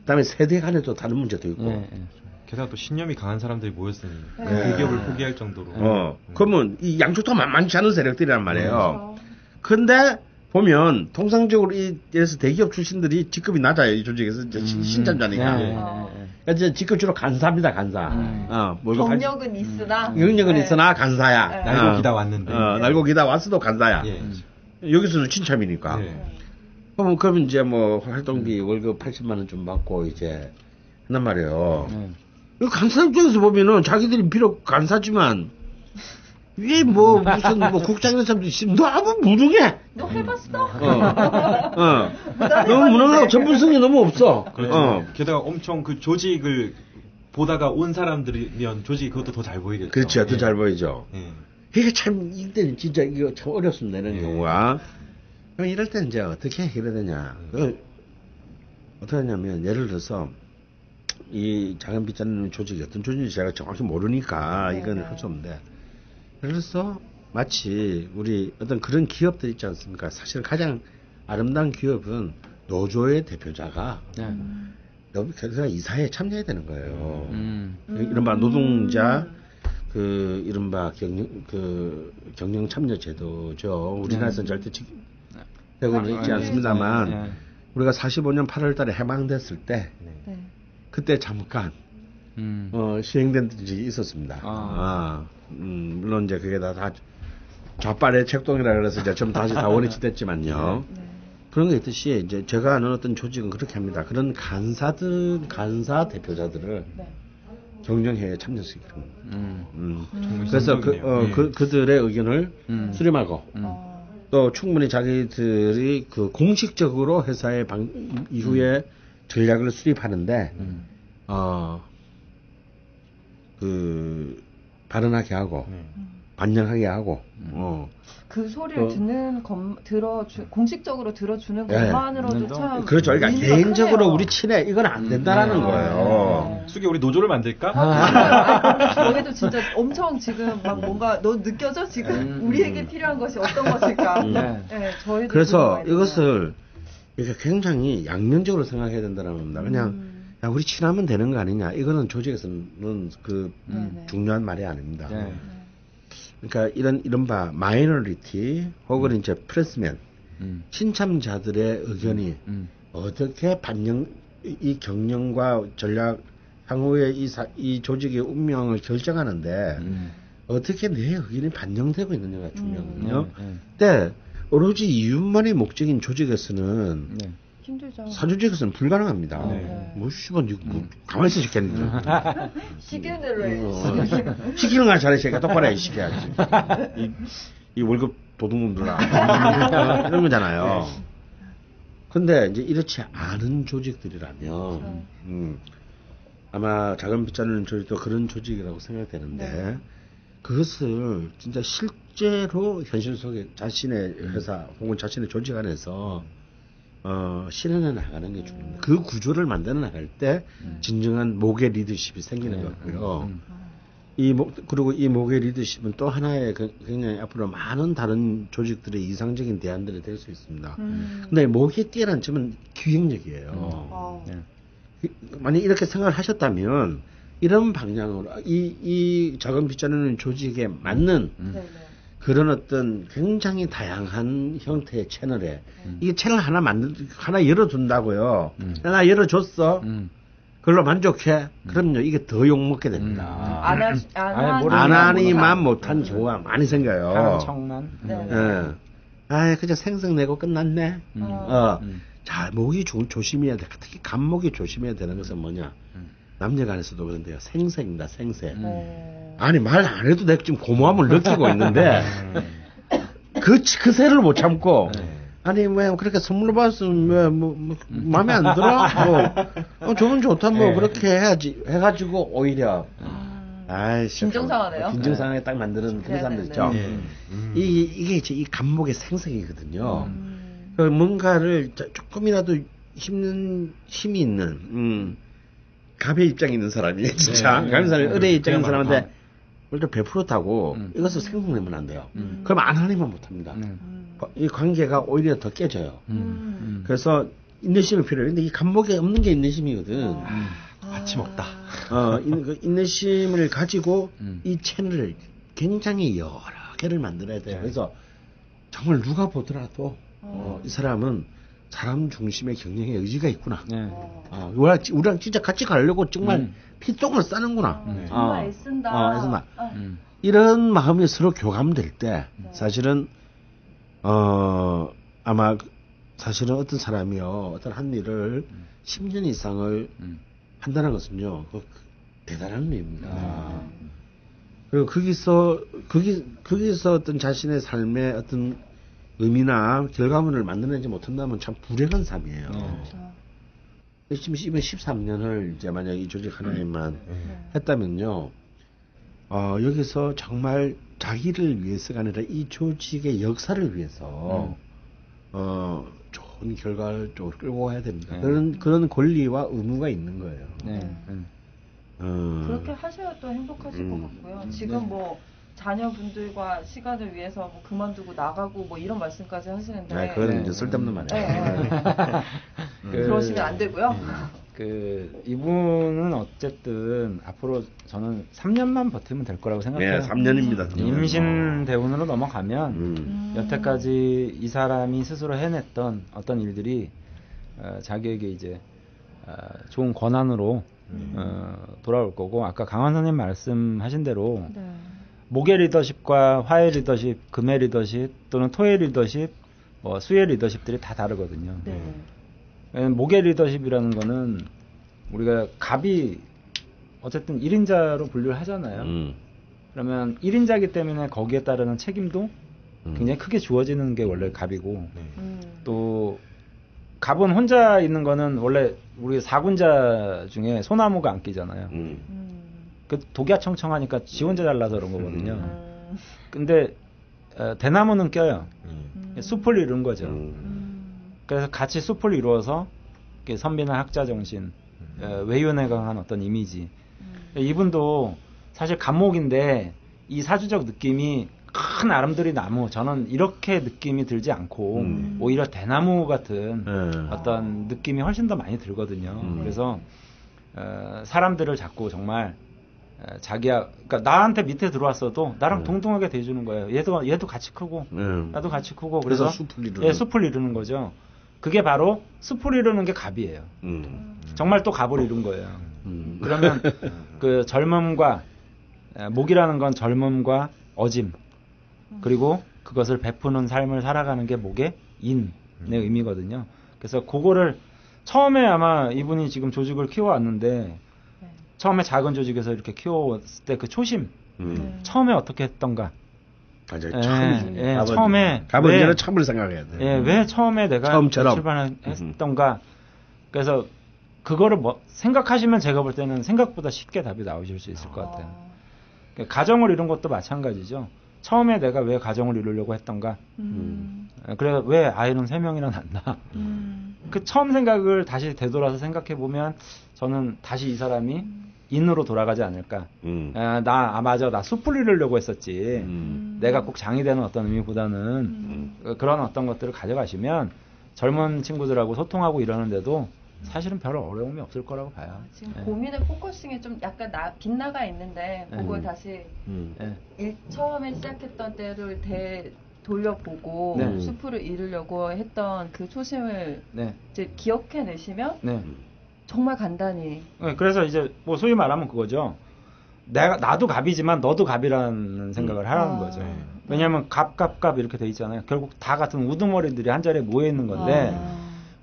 그 다음에 세대 간에도 다른 문제도 있고. 네. 네. 게다가 또 신념이 강한 사람들이 모였으니 네. 대기업을 포기할 정도로 어, 그러면 이 양쪽 다 만만치 않은 세력들이란 말이에요. 그렇죠. 근데 보면 통상적으로 이 예서 대기업 출신들이 직급이 낮아요 이 조직에서 이제 신- 신참자니까. 네, 네, 어. 네, 네. 그러니까 이제 직급 주로 간사입니다 간사. 음. 어, 할- 경력은 있으나. 경력은 네. 있으나 간사야. 네. 날고 어. 기다 왔는데 어, 날고 기다 왔어도 간사야. 예. 여기서는 친참이니까. 네. 그러면 그러면 이제 뭐 활동비 월급 80만 원 좀 받고 이제 한단 말이에요. 네. 이 간사 입장에서 보면은 자기들이 비록 간사지만 왜 뭐 무슨 뭐 국장 이런 사람들이 있으면 너무 무능해. 너 해봤어? 어. 어. 너무 무능하고 전문성이 너무 없어. 그렇죠. 어. 게다가 엄청 그 조직을 보다가 온 사람들이면 조직이 그것도 더 잘 보이겠죠. 그렇죠. 더 예. 잘 보이죠. 예. 이게 참 이때는 진짜 이거 참 어렵습니다 이런 예. 경우가. 그럼 이럴 때 이제 어떻게 해결해야 되냐. 그 어떻게 하냐면 예를 들어서 이 작은 빗자루는 조직이 어떤 조직인지 제가 정확히 모르니까 네, 이건 네. 할수 없는데 예를 들어서 마치 우리 어떤 그런 기업들 있지 않습니까? 사실 가장 아름다운 기업은 노조의 대표자가 네. 여기 그래서 이사회에 참여해야 되는 거예요. 음. 이른바 노동자 그 이른바 경영 그 경영 참여 제도죠. 우리나라에서는 절대 지- 되고는 있지 네. 않습니다만 네. 우리가 45년 8월달에 해방됐을 때 네. 그때 잠깐 음. 어, 시행된 적이 있었습니다. 아. 아, 음, 물론 이제 그게 다, 다 좌빨의 책동이라 그래서 이제 좀 다시 다 원위치됐지만요. 네. 그런 게 있듯이 이제 제가 아는 어떤 조직은 그렇게 합니다. 그런 간사들 간사 대표자들을 네. 경영회에 참여시키는. 음. 음. 음. 그래서 그. 어, 예. 그 그들의 의견을 음. 수렴하고 음. 어. 또 충분히 자기들이 그 공식적으로 회사의 방, 이후에 전략을 수립하는데 음. 어, 그 발언하게 하고 네. 반영하게 하고 어. 그 소리를 어. 듣는 것 들어주 공식적으로 들어주는 네. 것만으로도 음, 참 그렇죠. 그러니까 개인적으로 크네요. 우리 친해 이건 안 된다라는 음. 거예요. 수기 우리 노조를 만들까? 아, 여기도 진짜 엄청 지금 막 뭔가 너 느껴져 지금 음. 우리에게 필요한 것이 어떤 것일까? 음. 네. 저희도 그래서 궁금해요. 이것을 그러니까 굉장히 양면적으로 생각해야 된다는 겁니다. 그냥 음. 야 우리 친하면 되는 거 아니냐? 이거는 조직에서는 그 네네. 중요한 말이 아닙니다. 네. 그러니까 이런 이른바 minority 혹은 이제 freshman 음. 신참자들의 의견이 음. 어떻게 반영 이- 이 경영과 전략 향후의 이, 사- 이 조직의 운명을 결정하는데 음. 어떻게 내 의견이 반영되고 있느냐가 중요하거든요. 네. 근데 오로지 이윤만의 목적인 조직에서는 네. 힘들죠. 사조직에서는 불가능합니다. 네. 뭐 씨발 뭐 가만히 있어 있겠는데. 시키는 대로 해. 어, 시키는 걸 잘해 새끼 똑바로 해 시켜야지. 이, 이 월급 도둑놈들아 이런 거잖아요. 근데 이제 이렇지 않은 조직들이라면 음, 아마 작은 빗자루는 조직도 그런 조직이라고 생각되는데 네. 그것을 진짜 실제로 현실 속에 자신의 회사 혹은 자신의 조직 안에서 어, 실현해 나가는 게 중요합니다. 그 구조를 만들어 나갈 때 진정한 목의 리더십이 생기는 것 같고요. 음. 이 목, 그리고 이 목의 리더십은 또 하나의 그- 굉장히 앞으로 많은 다른 조직들의 이상적인 대안들이 될 수 있습니다. 음. 근데 목이 뛰어난 점은 기획력이에요. 어. 네. 만약 이렇게 생각을 하셨다면 이런 방향으로 이, 이 작은 빗자루는 조직에 맞는 음. 네네. 그런 어떤 굉장히 다양한 형태의 채널에 음. 이게 채널 하나 만들 하나 열어둔다고요. 음. 하나 열어줬어. 음. 그걸로 만족해. 그럼요 이게 더 욕먹게 됩니다. 안 하, 안 안 하니만 못한 경우가 많이 생겨요. 척만. 네. 예. 아, 그냥 생성 내고 끝났네. 음. 어. 음. 자, 목이 조, 조심해야 돼. 특히 간목이 조심해야 되는 것은 뭐냐? 음. 남녀 간에서도 그런데요. 생색입니다, 생색. 어. 아니, 말 안 해도 내가 지금 고마움을 느끼고 있는데, 음. 그, 그 새를 못 참고, 네. 아니, 왜, 그렇게 선물 받았으면, 왜, 뭐, 뭐, 마음에 안 들어? 뭐, 어, 좋은 좋다, 뭐, 네. 그렇게 해야지. 해가지고, 오히려, 음. 아이씨. 빈정상하네요. 빈정상하게 딱 만드는 그런 네, 사람들 네, 있죠. 네. 음. 이, 이게 이제 이 감목의 생성이거든요. 음. 그 뭔가를 자- 조금이라도 힘는 힘이 있는 음, 갑의 입장에 있는 사람이 진짜 네, 갑의 사람이 네. 의뢰의 입장에 있는 사람한테 일단 100%다고 음. 이것을 생성내면 안 돼요. 음. 그럼 안 하니만 못합니다. 음. 음. 이 관계가 오히려 더 깨져요. 음. 음. 그래서 인내심이 필요해요. 근데 이 감목에 없는 게 인내심이거든. 어. 같이 먹다. 어, 인, 그 인내심을 가지고 음. 이 채널을 굉장히 여러 개를 만들어야 돼요. 네. 그래서 정말 누가 보더라도 어, 이 사람은 사람 중심의 경영의 의지가 있구나. 네. 어. 아, 우리랑, 우리랑 진짜 같이 가려고 정말 음. 피똥을 싸는구나. 어, 네. 정말 어. 애쓴다. 어, 애쓴다. 어. 음. 이런 마음이 서로 교감될 때 네. 사실은 어 아마 그- 사실은 어떤 사람이요 어떤 한 일을 10년 이상을 음. 한다는 것은요 그 대단한 일입니다. 아. 그리고 거기서 거기 거기서 어떤 자신의 삶의 어떤 의미나 결과물을 만들어내지 못한다면 참 불행한 삶이에요. 네. 그렇죠. 지금 13년을 이제 만약 이 조직 하나에만 네. 했다면요, 어, 여기서 정말 자기를 위해서가 아니라 이 조직의 역사를 위해서, 어, 좋은 결과를 쪽으로 끌고 가야 됩니다. 네. 그런, 그런 권리와 의무가 있는 거예요. 네. 음. 어, 그렇게 하셔야 또 행복하실 음. 것 같고요. 지금 네. 뭐 자녀분들과 시간을 위해서 뭐 그만두고 나가고 뭐 이런 말씀까지 하시는데 아, 그건 네. 이제 쓸데없는 말이에요. 네, 네. 그- 그러시면 안 되고요. 그 이분은 어쨌든 앞으로 저는 3년만 버티면 될 거라고 생각해요. 네, 3년입니다. 임신 대운으로 넘어가면 음. 음. 여태까지 이 사람이 스스로 해냈던 어떤 일들이 어, 자기에게 이제 어, 좋은 권한으로 음. 어, 돌아올 거고 아까 강원 선생님 말씀하신 대로 네. 목의 리더십과 화의 리더십, 금의 리더십 또는 토의 리더십, 뭐 수의 리더십들이 다 다르거든요. 네. 왜냐면 목의 리더십이라는 거는 우리가 갑이 어쨌든 1인자로 분류를 하잖아요. 음. 그러면 1인자기 때문에 거기에 따르는 책임도 음. 굉장히 크게 주어지는 게 원래 갑이고 네. 음. 또 갑은 혼자 있는 거는 원래 우리 사군자 중에 소나무가 안 끼잖아요. 음. 음. 그 독야 청청하니까 지 혼자 잘라서 그런 거거든요. 음. 근데 어, 대나무는 껴요. 음. 음. 숲을 이룬 거죠. 음. 음. 그래서 같이 숲을 이루어서 선비나 학자 정신, 어, 외연에 강한 어떤 이미지. 음. 이분도 사실 감목인데 이 사주적 느낌이 큰 아름드리 나무 저는 이렇게 느낌이 들지 않고 음. 오히려 대나무 같은 예. 어떤 느낌이 훨씬 더 많이 들거든요. 음. 그래서 어, 사람들을 자꾸 정말 어, 자기야 그러니까 나한테 밑에 들어왔어도 나랑 음. 동등하게 대해주는 거예요. 얘도 얘도 같이 크고 예. 나도 같이 크고 그래서 그래서 숲을 이루는. 예, 숲을 이루는 거죠. 그게 바로 숲을 이루는 게 갑이에요. 음. 정말 또 갑을 이룬 거예요. 음. 그러면 그 젊음과 에, 목이라는 건 젊음과 어짐 그리고 그것을 베푸는 삶을 살아가는 게 목의 인의 의미거든요. 그래서 그거를 처음에 아마 이분이 지금 조직을 키워왔는데 처음에 작은 조직에서 이렇게 키워왔을 때 그 초심 음. 처음에 어떻게 했던가 맞아요. 예, 참. 예, 처음에 가버리면 왜- 참을 생각해야 돼. 예, 왜 처음에 내가 처음처럼. 출발했던가. 그래서 그거를 뭐 생각하시면 제가 볼 때는 생각보다 쉽게 답이 나오실 수 있을 것 같아요. 그러니까 가정을 이룬 것도 마찬가지죠. 처음에 내가 왜 가정을 이루려고 했던가. 음. 예, 그래 왜 아이는 세 명이나 낳나. 음. 그 처음 생각을 다시 되돌아서 생각해 보면 저는 다시 이 사람이 인으로 돌아가지 않을까. 음. 아, 나, 아, 맞아. 나 숲을 이루려고 했었지. 음. 내가 꼭 장이 되는 어떤 의미보다는 음. 어, 그런 어떤 것들을 가져가시면 젊은 친구들하고 소통하고 이러는데도 사실은 별 어려움이 없을 거라고 봐요. 지금 예. 고민의 focusing이 좀 약간 나, 빗나가 있는데 그걸 음. 다시 음. 예. 일, 처음에 시작했던 때를 되, 돌려보고 네. 숲을 이루려고 했던 그 초심을 네, 이제 기억해내시면 네. 정말 간단히 네, 그래서 이제 뭐 소위 말하면 그거죠. 내가 나도 갑이지만 너도 갑이라는 생각을 하라는 아. 거죠. 왜냐하면 갑, 갑, 갑 이렇게 돼 있잖아요. 결국 다 같은 우두머리들이 한 자리에 모여 있는 건데 아.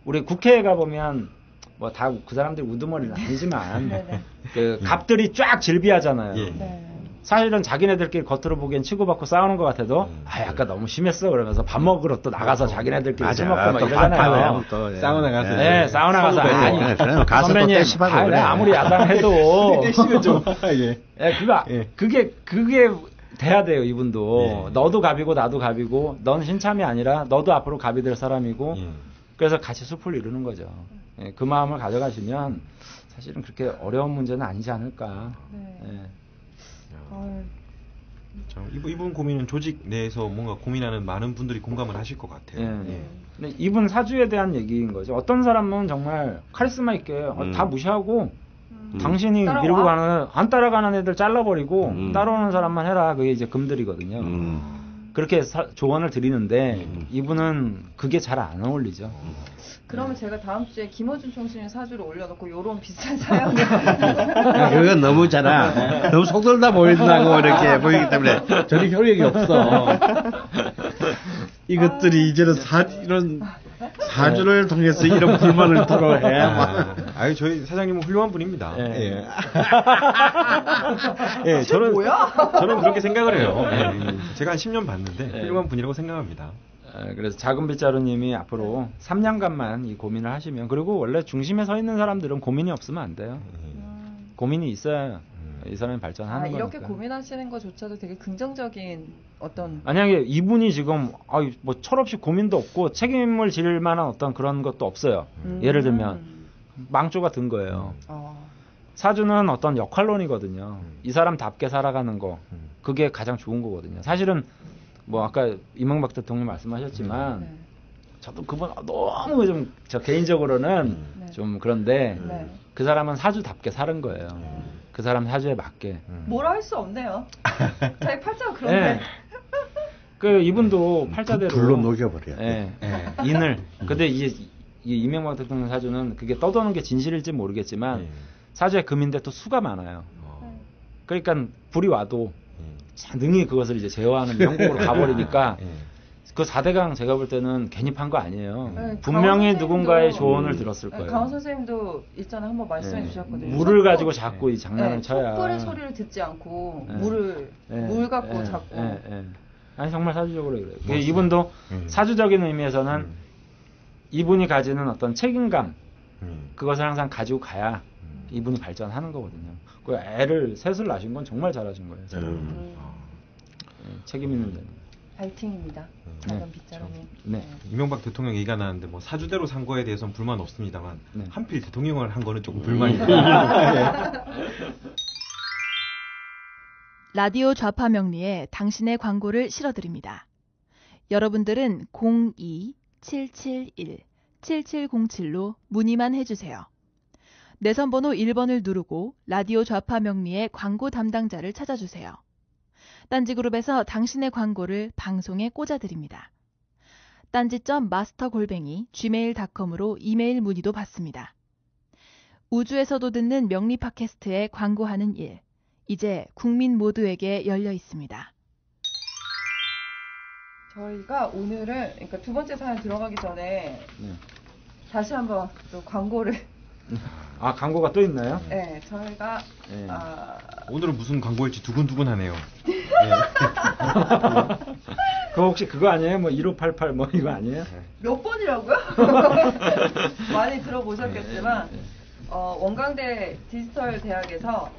우리 국회에 가 보면 뭐 다 그 사람들 우두머리는 아니지만 네네. 그 갑들이 쫙 질비하잖아요. 예. 네. 사실은 자기네들끼리 겉으로 보기엔 치고받고 싸우는 것 같아도 음. 아 약간 너무 심했어 그러면서 밥 먹으러 또 나가서 자기네들끼리 맞아. 술 먹고 막또 이러잖아요. 또, 예. 사우나 가서 예. 네, 사우나 가서 아니 네, 그래요. 가서 또 선배님, 아, 그래. 아무리 야단해도 떼시면 좀 예. 예, 그거 예. 그게 그게 돼야 돼요 이분도 예. 너도 갑이고 나도 갑이고 넌 신참이 아니라 너도 앞으로 갑이 될 사람이고 예. 그래서 같이 숲을 이루는 거죠. 예, 그 마음을 가져가시면 사실은 그렇게 어려운 문제는 아니지 않을까. 네. 예. 아유, 참, 이분, 이분 고민은 조직 내에서 뭔가 고민하는 많은 분들이 공감을 하실 것 같아요. 예. 예. 근데 이분 사주에 대한 얘기인 거죠. 어떤 사람은 정말 카리스마 있게 어, 음. 다 무시하고 음. 당신이 따라와? 밀고 가는 안 따라가는 애들 잘라버리고 음. 따라오는 사람만 해라. 그게 이제 금들이거든요. 음. 그렇게 사- 조언을 드리는데 음. 이분은 그게 잘 안 어울리죠. 그러면 제가 다음 주에 김어준 총수님 사주를 올려놓고 요런 비슷한 사연을 야, 그건 너무잖아. 너무 속돌다 보인다고 이렇게 보이기 때문에 저리 효력이 없어. 이것들이 이제는 사, 이런 사주를 통해서 이런 불만을 토로해. 아, 아유 저희 사장님은 훌륭한 분입니다. 예. 예. 예, 저는 뭐야? 저는 그렇게 생각을 해요. 예. 제가 한 10년 봤는데 예. 훌륭한 분이라고 생각합니다. 에, 그래서 작은 빗자루님이 앞으로 3년간만 이 고민을 하시면 그리고 원래 중심에 서 있는 사람들은 고민이 없으면 안 돼요. 고민이 있어야 이 사람이 발전하는 아, 거니까. 이렇게 고민하시는 것조차도 되게 긍정적인 어떤 만약에 이분이 지금 아유, 뭐 철없이 고민도 없고 책임을 질 만한 어떤 그런 것도 없어요. 음. 예를 들면 망조가 든 거예요. 어, 사주는 어떤 역할론이거든요. 이 사람답게 살아가는 거 그게 가장 좋은 거거든요. 사실은 뭐 아까 이명박 대통령 말씀하셨지만 네. 저도 그분 너무 좀 저 개인적으로는 네. 좀 그런데 네. 그 사람은 사주답게 사는 거예요. 그 사람 사주에 맞게. 뭐라 할 수 없네요. 자기 팔자가 예. 그런데. 그 이분도 팔자대로 불로 녹여버려. 예, 예. 인을. 근데 이제 이 이명박 대통령 사주는 그게 떠도는 게 진실일지 모르겠지만 예. 사주에 금인데 또 수가 많아요. 어, 그러니까 불이 와도 예. 능히 그것을 이제 제어하는 영국으로 가버리니까 예. 그 4대강 제가 볼 때는 괜히 판 거 아니에요. 네, 분명히 누군가의 조언을 들었을 네, 거예요. 강원 선생님도 있잖아 한번 말씀해 예. 주셨거든요. 물을 가지고 자꾸 이 장난을 네, 쳐야. 촛불의 소리를 듣지 않고 예. 물을 예, 물 갖고 예, 자꾸. 아니 정말 사주적으로 그래요. 그. 이분도 음. 사주적인 의미에서는 음. 이분이 가지는 어떤 책임감 음. 그것을 항상 가지고 가야 음. 이분이 발전하는 거거든요. 그 애를 셋을 낳으신 건 정말 잘하신 거예요. 음. 책임 있는 데. 파 이팅입니다. 네. 작은 빗자루님. 네. 이명박 대통령 얘기가 나왔는데 뭐 사주대로 산 거에 대해서는 불만 없습니다만 네. 한필 대통령을 한 거는 조금 불만입니다. 라디오 좌파 명리에 당신의 광고를 실어드립니다. 여러분들은 02-771-7707로 문의만 해주세요. 내선번호 1번을 누르고 라디오 좌파 명리의 광고 담당자를 찾아주세요. 딴지그룹에서 당신의 광고를 방송에 꽂아드립니다. 딴지점 마스터 골뱅이 gmail.com으로 이메일 문의도 받습니다. 우주에서도 듣는 명리 팟캐스트에 광고하는 일. 이제 국민 모두에게 열려 있습니다. 저희가 오늘은 그러니까 두 번째 사연 들어가기 전에 네. 다시 한번 또 광고를 아 광고가 또 있나요? 네 저희가 네. 아, 오늘은 무슨 광고일지 두근두근하네요. 그거 혹시 그거 아니에요? 뭐 1588 뭐 이거 아니에요? 몇 번이라고요? 많이 들어보셨겠지만 어, 원광대 디지털 대학에서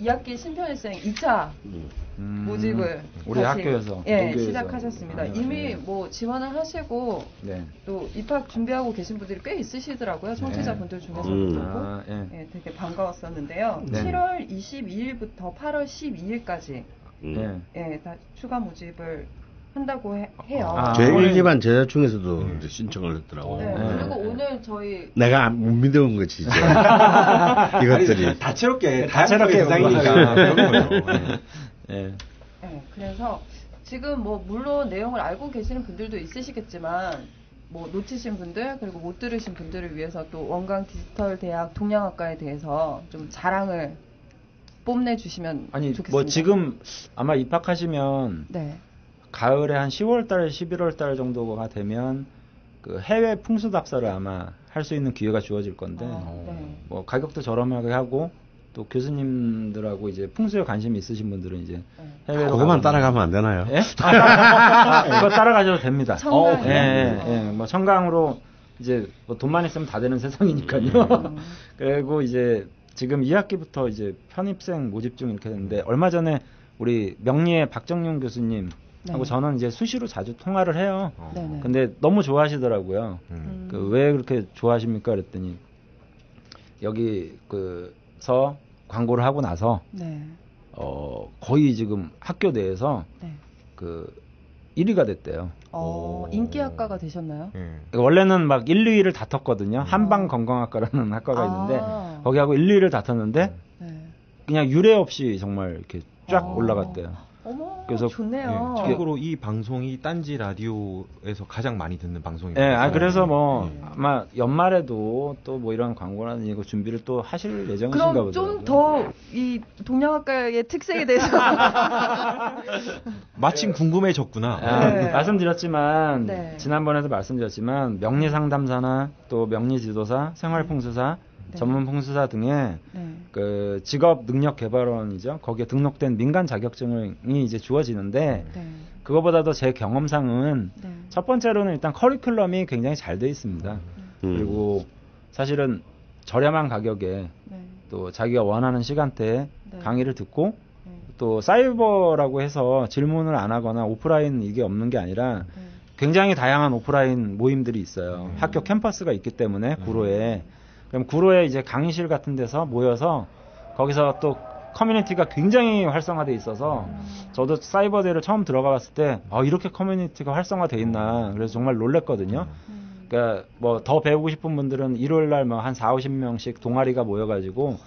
2학기 신편일생 2차 음, 모집을 우리 다시, 학교에서 예. 시작하셨습니다. 아, 이미 네. 뭐 지원을 하시고 네. 또 입학 준비하고 계신 분들이 꽤 있으시더라고요. 청취자분들 중에서도 음. 아, 예. 예, 되게 반가웠었는데요. 네. 7월 22일부터 8월 12일까지 음. 예. 예, 다 추가 모집을 한다고 해, 요 아, 제 오늘- 일반 제자 중에서도 이제 신청을 했더라고. 네, 요 네. 그리고 오늘 저희 내가 안- 못 믿어온 거지, 이제. 이것들이. 아니, 다채롭게 다채롭게 다채롭게 대상이니까 네. 예. 예, 그래서 지금 뭐 물론 내용을 알고 계시는 분들도 있으시겠지만 뭐 놓치신 분들 그리고 못 들으신 분들을 위해서 또 원광 디지털 대학 동양학과에 대해서 좀 자랑을 뽐내 주시면 아니 좋겠습니다. 뭐 지금 아마 입학하시면 네. 가을에 한 10월달, 11월달 정도가 되면 그 해외 풍수 답사를 아마 할 수 있는 기회가 주어질 건데 아, 네. 뭐 가격도 저렴하게 하고 또 교수님들하고 이제 풍수에 관심이 있으신 분들은 이제 네. 해외로 그것만 따라가면 안 되나요? 예? 아, 따라- 아, 그거 따라가셔도 됩니다. 청강이요? 예, 예, 예. 뭐 청강으로 이제 뭐 돈만 있으면 다 되는 세상이니까요. 음. 그리고 이제 지금 2학기부터 이제 편입생 모집 중 이렇게 됐는데 얼마 전에 우리 명리의 박정윤 교수님 하고 네. 저는 이제 수시로 자주 통화를 해요. 어. 네네. 근데 너무 좋아하시더라고요. 음. 그 왜 그렇게 좋아하십니까? 그랬더니 여기 그 서 광고를 하고 나서 네. 어 거의 지금 학교 내에서 네. 그 1위가 됐대요. 어, 오. 인기학과가 되셨나요? 예. 원래는 막 1, 2위를 다퉜거든요. 한방 건강학과라는 학과가 있는데 아. 거기하고 1, 2위를 다퉜는데 네. 그냥 유례 없이 정말 이렇게 쫙 어. 올라갔대요. 어머, 그래서- 좋네요. 예, 참고로 이 방송이 딴지 라디오에서 가장 많이 듣는 방송입니다. 예, 아 그래서 뭐 네. 아마 연말에도 또 뭐 이런 광고라는 이거 준비를 또 하실 예정이신가 그럼 보더라고요. 좀더 이 동양학과의 특색에 대해서 마침 궁금해졌구나. 아, 네. 말씀드렸지만 네. 지난번에도 말씀드렸지만 명리 상담사나 또 명리 지도사, 생활 풍수사, 네. 전문풍수사 등의 네. 그 직업 능력 개발원이죠. 거기에 등록된 민간 자격증이 이제 주어지는데 네. 그거보다도 제 경험상은 네. 첫 번째로는 일단 커리큘럼이 굉장히 잘 돼 있습니다. 음. 그리고 사실은 저렴한 가격에 네. 또 자기가 원하는 시간대에 네. 강의를 듣고 네. 또 사이버라고 해서 질문을 안 하거나 오프라인 이게 없는 게 아니라 네. 굉장히 다양한 오프라인 모임들이 있어요. 음. 학교 캠퍼스가 있기 때문에 구로에 그럼 구로에 이제 강의실 같은 데서 모여서 거기서 또 커뮤니티가 굉장히 활성화돼 있어서 저도 사이버대를 처음 들어가 봤을 때 아, 이렇게 커뮤니티가 활성화돼 있나 그래서 정말 놀랬거든요. 음. 그러니까 뭐 더 배우고 싶은 분들은 일요일 날 뭐 한 4, 50명씩 동아리가 모여 가지고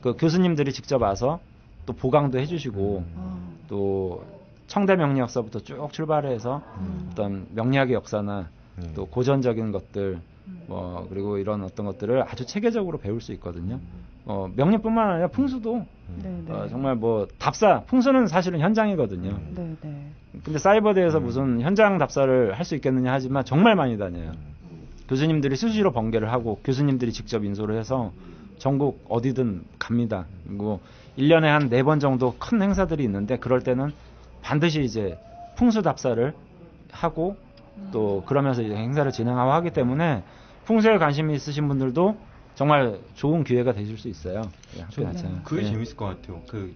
그 교수님들이 직접 와서 또 보강도 해 주시고 아. 또 청대 명리 역사부터 쭉 출발해서 음. 어떤 명리학의 역사나 음. 또 고전적인 것들 음. 뭐 그리고 이런 어떤 것들을 아주 체계적으로 배울 수 있거든요. 어, 명리뿐만 아니라 풍수도 네, 네. 어, 정말 뭐 답사 풍수는 사실은 현장이거든요. 네, 네. 근데 사이버 대에서 무슨 현장 답사를 할 수 있겠느냐 하지만 정말 많이 다녀요. 교수님들이 수시로 번개를 하고 교수님들이 직접 인솔을 해서 전국 어디든 갑니다. 그리고 1년에 한네번 정도 큰 행사들이 있는데 그럴 때는 반드시 이제 풍수 답사를 하고 또 그러면서 이제 행사를 진행하고 하기 때문에 풍수에 관심이 있으신 분들도 정말 좋은 기회가 되실 수 있어요. 예. 그게 예. 재밌을 것 같아요. 그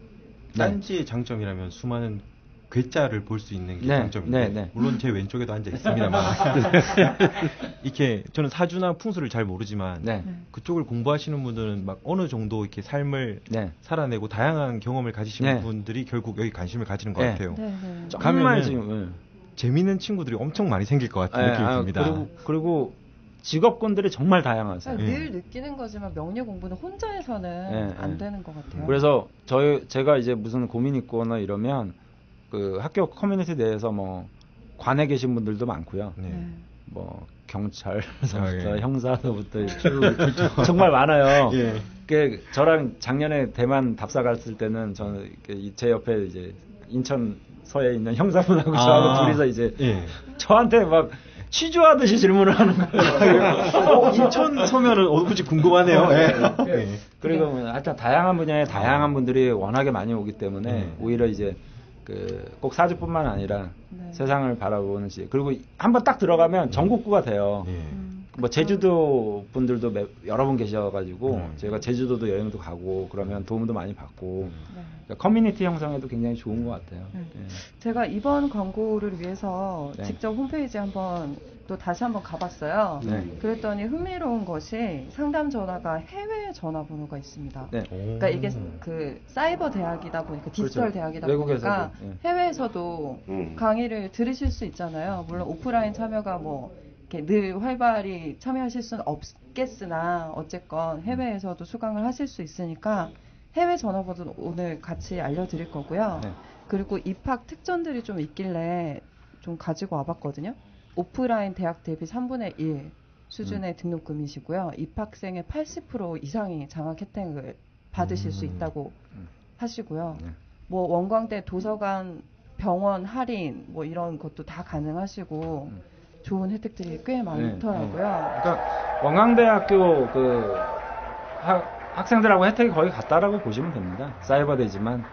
네. 딴지의 장점이라면 수많은 괴짜를 볼 수 있는 게 네, 장점인데 네, 네. 물론 제 왼쪽에도 앉아 있습니다만 이렇게 저는 사주나 풍수를 잘 모르지만 네. 그쪽을 공부하시는 분들은 막 어느 정도 이렇게 삶을 네. 살아내고 다양한 경험을 가지시는 네. 분들이 결국 여기 관심을 가지는 것 네. 같아요. 네, 네. 정말 가면은 지금 재미있는 친구들이 엄청 많이 생길 것 같은 예, 느낌이 아, 듭니다. 그리고 그리고 직업군들이 정말 다양하세요. 그러니까 예. 늘 느끼는 거지만 명리 공부는 혼자 해서는 네, 안 네. 되는 것 같아요. 그래서 저희 제가 이제 무슨 고민 있거나 이러면 그 학교 커뮤니티 내에서 뭐 관에 계신 분들도 많고요. 네. 네. 뭐 경찰서부터 아, 예. 형사서부터 쭉 정말 많아요. 예. 그 저랑 작년에 대만 답사 갔을 때는 저는 이제 옆에 이제 인천 서에 있는 형사분하고 저하고 둘이서 이제 예. 저한테 막 취조하듯이 질문을 하는 거예요. 어, 인천 서면은 어, 굳이 궁금하네요. 예. 예. 그리고 뭐 하여튼 다양한 분야에 다양한 분들이 워낙에 많이 오기 때문에 네. 오히려 이제 그 꼭 사주뿐만 아니라 네. 세상을 바라보는 시 그리고 한번 딱 들어가면 전국구가 돼요. 뭐 제주도 분들도 몇- 여러 분 계셔가지고 음. 저희가 제주도도 여행도 가고 그러면 도움도 많이 받고 네. 그러니까 커뮤니티 형성에도 굉장히 좋은 것 같아요. 네. 예. 제가 이번 광고를 위해서 네. 직접 홈페이지 한번 또 다시 한번 가봤어요. 네. 그랬더니 흥미로운 것이 상담 전화가 해외 전화번호가 있습니다. 네. 그러니까 이게 그 사이버 대학이다 보니까 디지털 그렇죠. 대학이다 외국에서도, 보니까 예. 해외에서도 음. 강의를 들으실 수 있잖아요. 물론 오프라인 참여가 뭐 이렇게 늘 활발히 참여하실 수는 없겠으나 어쨌건 해외에서도 수강을 하실 수 있으니까 해외 전화번호 오늘 같이 알려드릴 거고요. 네. 그리고 입학 특전들이 좀 있길래 좀 가지고 와봤거든요. 오프라인 대학 대비 3분의 1 수준의 등록금이시고요. 입학생의 80% 이상이 장학 혜택을 받으실 수 음. 있다고 음. 하시고요. 네. 뭐 원광대 도서관 병원 할인 뭐 이런 것도 다 가능하시고 음. 좋은 혜택들이 꽤 네, 많더라고요. 그러니까 원광대학교 그 학, 학생들하고 혜택이 거의 같다라고 보시면 됩니다. 사이버대지만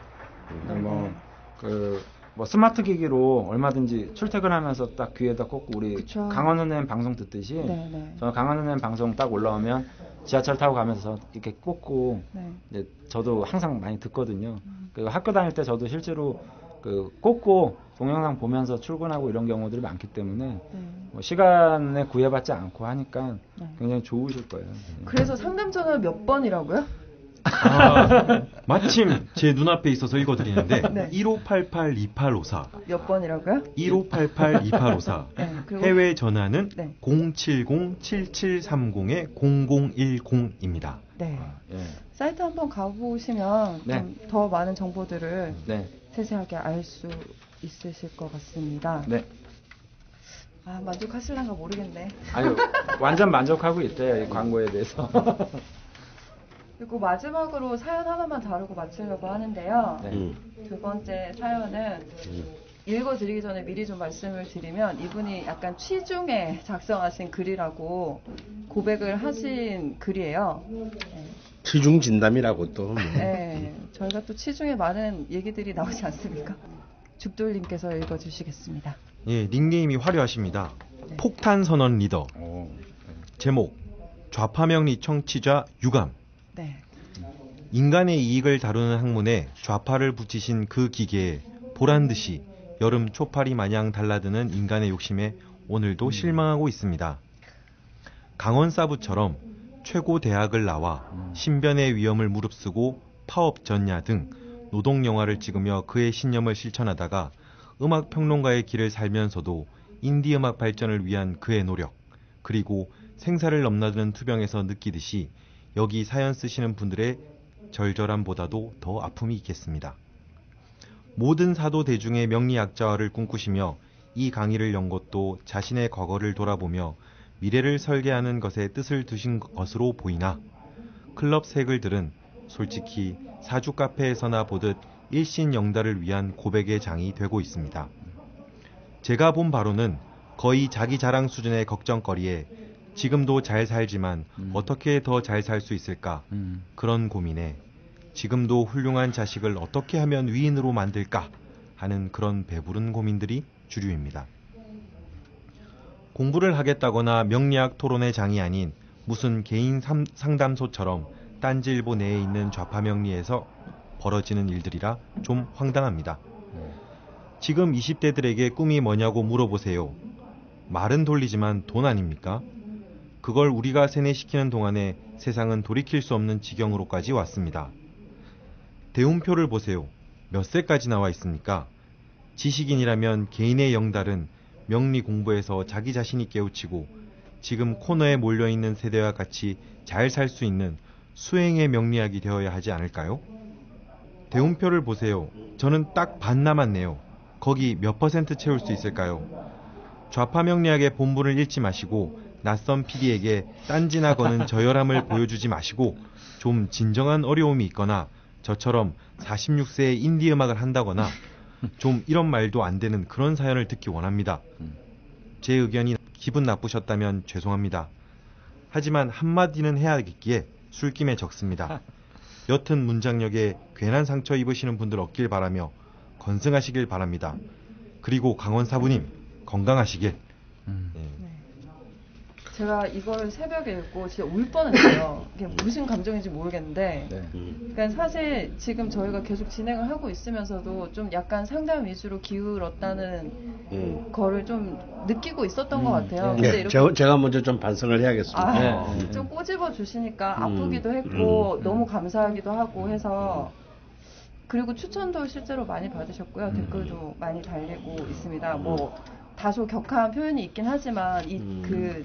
네, 뭐그 뭐 스마트 기기로 얼마든지 출퇴근하면서 딱 귀에다 꽂고 우리 그쵸. 강원은행 방송 듣듯이 네, 네. 저는 강원은행 방송 딱 올라오면 지하철 타고 가면서 이렇게 꽂고 네. 이제 저도 항상 많이 듣거든요. 음. 그 학교 다닐 때 저도 실제로 그 꽂고 동영상 보면서 출근하고 이런 경우들이 많기 때문에 네. 뭐 시간에 구애받지 않고 하니까 네. 굉장히 좋으실 거예요. 그래서 상담 전화 몇 번이라고요? 아, 마침 제 눈앞에 있어서 읽어드리는데 네. 1588-2854 몇 번이라고요? 1588-2854 네. 해외 전화는 네. 070-7730-0010입니다. 네. 예. 사이트 한번 가보시면 네. 좀더 많은 정보들을 네. 세세하게 알 수 있으실 것 같습니다. 네. 아 만족하실란가 모르겠네. 아유, 완전 만족하고 있대요, 이 광고에 대해서. 그리고 마지막으로 사연 하나만 다루고 마치려고 하는데요. 네. 음. 두 번째 사연은 읽어드리기 전에 미리 좀 말씀을 드리면 이분이 약간 취중에 작성하신 글이라고 고백을 하신 글이에요. 네. 취중 진담이라고 또. 뭐. 네, 저희가 또 취중에 많은 얘기들이 나오지 않습니까? 죽돌님께서 읽어주시겠습니다. 예, 닉네임이 화려하십니다. 네. 폭탄 선언 리더. 오. 제목 좌파명리 청취자 유감. 네. 인간의 이익을 다루는 학문에 좌파를 붙이신 그 기계에 보란 듯이 여름 초파리 마냥 달라드는 인간의 욕심에 오늘도 실망하고 있습니다. 강원 사부처럼 최고 대학을 나와 신변의 위험을 무릅쓰고 파업 전야 등 노동 영화를 찍으며 그의 신념을 실천하다가 음악 평론가의 길을 살면서도 인디 음악 발전을 위한 그의 노력 그리고 생사를 넘나드는 투병에서 느끼듯이 여기 사연 쓰시는 분들의 절절함보다도 더 아픔이 있겠습니다. 모든 사도 대중의 명리학자화를 꿈꾸시며 이 강의를 연 것도 자신의 과거를 돌아보며 미래를 설계하는 것에 뜻을 두신 것으로 보이나 클럽 색을 들은 솔직히 사주 카페에서나 보듯 일신 영달을 위한 고백의 장이 되고 있습니다. 제가 본 바로는 거의 자기 자랑 수준의 걱정거리에 지금도 잘 살지만 음. 어떻게 더 잘 살 수 있을까 음. 그런 고민에 지금도 훌륭한 자식을 어떻게 하면 위인으로 만들까 하는 그런 배부른 고민들이 주류입니다. 공부를 하겠다거나 명리학 토론의 장이 아닌 무슨 개인 삼- 상담소처럼 딴지일보 내에 있는 좌파 명리에서 벌어지는 일들이라 좀 황당합니다. 지금 20대들에게 꿈이 뭐냐고 물어보세요. 말은 돌리지만 돈 아닙니까? 그걸 우리가 세뇌시키는 동안에 세상은 돌이킬 수 없는 지경으로까지 왔습니다. 대운표를 보세요. 몇 세까지 나와 있습니까? 지식인이라면 개인의 영달은 명리 공부에서 자기 자신이 깨우치고 지금 코너에 몰려있는 세대와 같이 잘 살 수 있는 수행의 명리학이 되어야 하지 않을까요? 대운표를 보세요. 저는 딱 반 남았네요. 거기 몇 퍼센트 채울 수 있을까요? 좌파 명리학의 본분을 잃지 마시고 낯선 PD에게 딴지나 거는 저열함을 보여주지 마시고 좀 진정한 어려움이 있거나 저처럼 46세에 인디 음악을 한다거나 좀 이런 말도 안 되는 그런 사연을 듣기 원합니다. 제 의견이 기분 나쁘셨다면 죄송합니다. 하지만 한마디는 해야겠기에 술김에 적습니다. 옅은 문장력에 괜한 상처 입으시는 분들 없길 바라며 건승하시길 바랍니다. 그리고 강원 사부님 건강하시길. 음. 예. 제가 이걸 새벽에 읽고 진짜 울 뻔했어요. 이게 무슨 감정인지 모르겠는데. 네. 음. 그러니까 사실 지금 저희가 계속 진행을 하고 있으면서도 좀 약간 상담 위주로 기울었다는 음. 거를 좀 느끼고 있었던 것 음, 같아요. 네. 근데 네, 이렇게 제가, 제가 먼저 좀 반성을 해야겠습니다. 아, 네. 좀 꼬집어 주시니까 음, 아프기도 했고 음. 너무 감사하기도 하고 해서 그리고 추천도 실제로 많이 받으셨고요. 음. 댓글도 많이 달리고 있습니다. 뭐 다소 격한 표현이 있긴 하지만 이 음. 그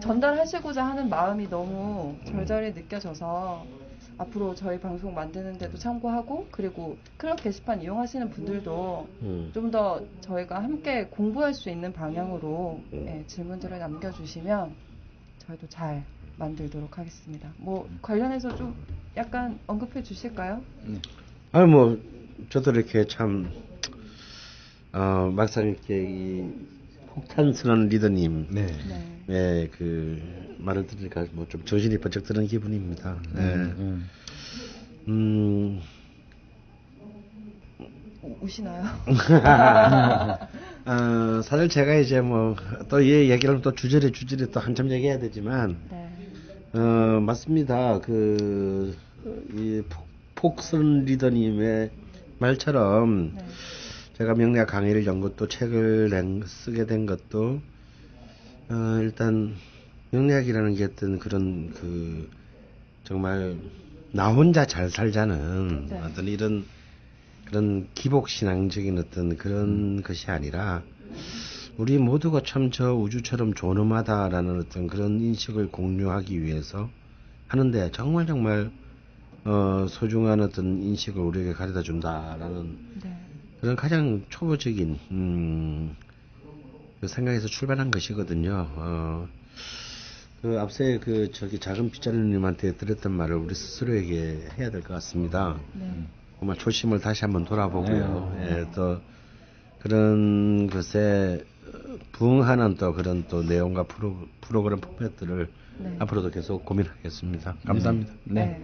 전달하시고자 하는 마음이 너무 절절히 느껴져서 앞으로 저희 방송 만드는데도 참고하고 그리고 클럽 게시판 이용하시는 분들도 음. 좀더 저희가 함께 공부할 수 있는 방향으로 음. 예, 질문들을 남겨주시면 저희도 잘 만들도록 하겠습니다. 뭐 관련해서 좀 약간 언급해 주실까요? 아, 뭐, 저도 이렇게 참, 어, 막상 이렇게 이 폭탄스러운 리더님, 네. 네. 예, 그, 말을 들으니까 뭐 좀 정신이 번쩍 드는 기분입니다. 예. 음. 음, 우- 우시나요? 어, 사실 제가 이제 뭐, 또 이 얘기를 또 주저리 주저리 또 한참 얘기해야 되지만, 네. 어, 맞습니다. 그, 이 폭, 폭선 리더님의 말처럼, 네. 제가 명리학 강의를 연 것도 책을 낸, 쓰게 된 것도 어, 일단 명리학이라는 게 어떤 그런 그 정말 나 혼자 잘 살자는 네. 어떤 이런 그런 기복 신앙적인 어떤 그런 것이 아니라 우리 모두가 참 저 우주처럼 존엄하다라는 어떤 그런 인식을 공유하기 위해서 하는데 정말 정말 어, 소중한 어떤 인식을 우리에게 가져다 준다라는 네. 그런 가장 초보적인 음, 그 생각에서 출발한 것이거든요. 어, 그 앞서의 그 저기 작은 빗자루님한테 들었던 말을 우리 스스로에게 해야 될 것 같습니다. 네. 정말 초심을 다시 한번 돌아보고요. 네. 예, 또 그런 것에 부응하는 또 그런 또 내용과 프로, 프로그램 포맷들을 네. 앞으로도 계속 고민하겠습니다. 감사합니다. 네.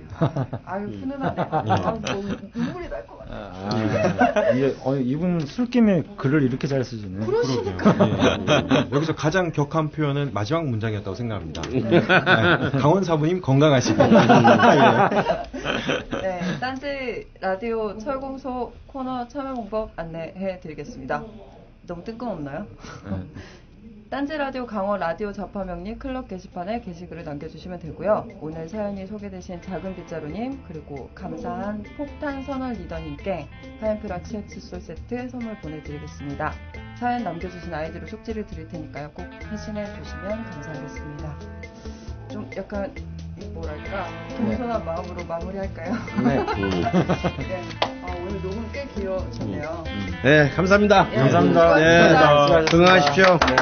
아유 훈훈하네. 아, 너무 눈물이 날 것 같아. 아, 이게, 어, 이분 술김에 글을 이렇게 잘 쓰시네. 예. 여기서 가장 격한 표현은 마지막 문장이었다고 생각합니다. 네. 강원 사부님 건강하시길. 네, 딴지 라디오 철공소 코너 참여 방법 안내해 드리겠습니다. 너무 뜬금없나요? 딴지 라디오 강원 라디오 좌파 명리 클럽 게시판에 게시글을 남겨주시면 되고요. 오늘 사연이 소개되신 작은 빗자루님 그리고 감사한 폭탄 선언 리더님께 하얀 치 칫솔 세트 선물 보내드리겠습니다. 사연 남겨주신 아이디로 쪽지를 드릴 테니까요. 꼭 확인해 주시면 감사하겠습니다. 좀 약간 뭐랄까 겸손한 마음으로 마무리할까요? 네. 음. 네. 아, 오늘 녹음 꽤 길어졌네요. 네, 감사합니다. 예, 감사합니다. 네, 수고하셨습니다. 건강하십시오. 네.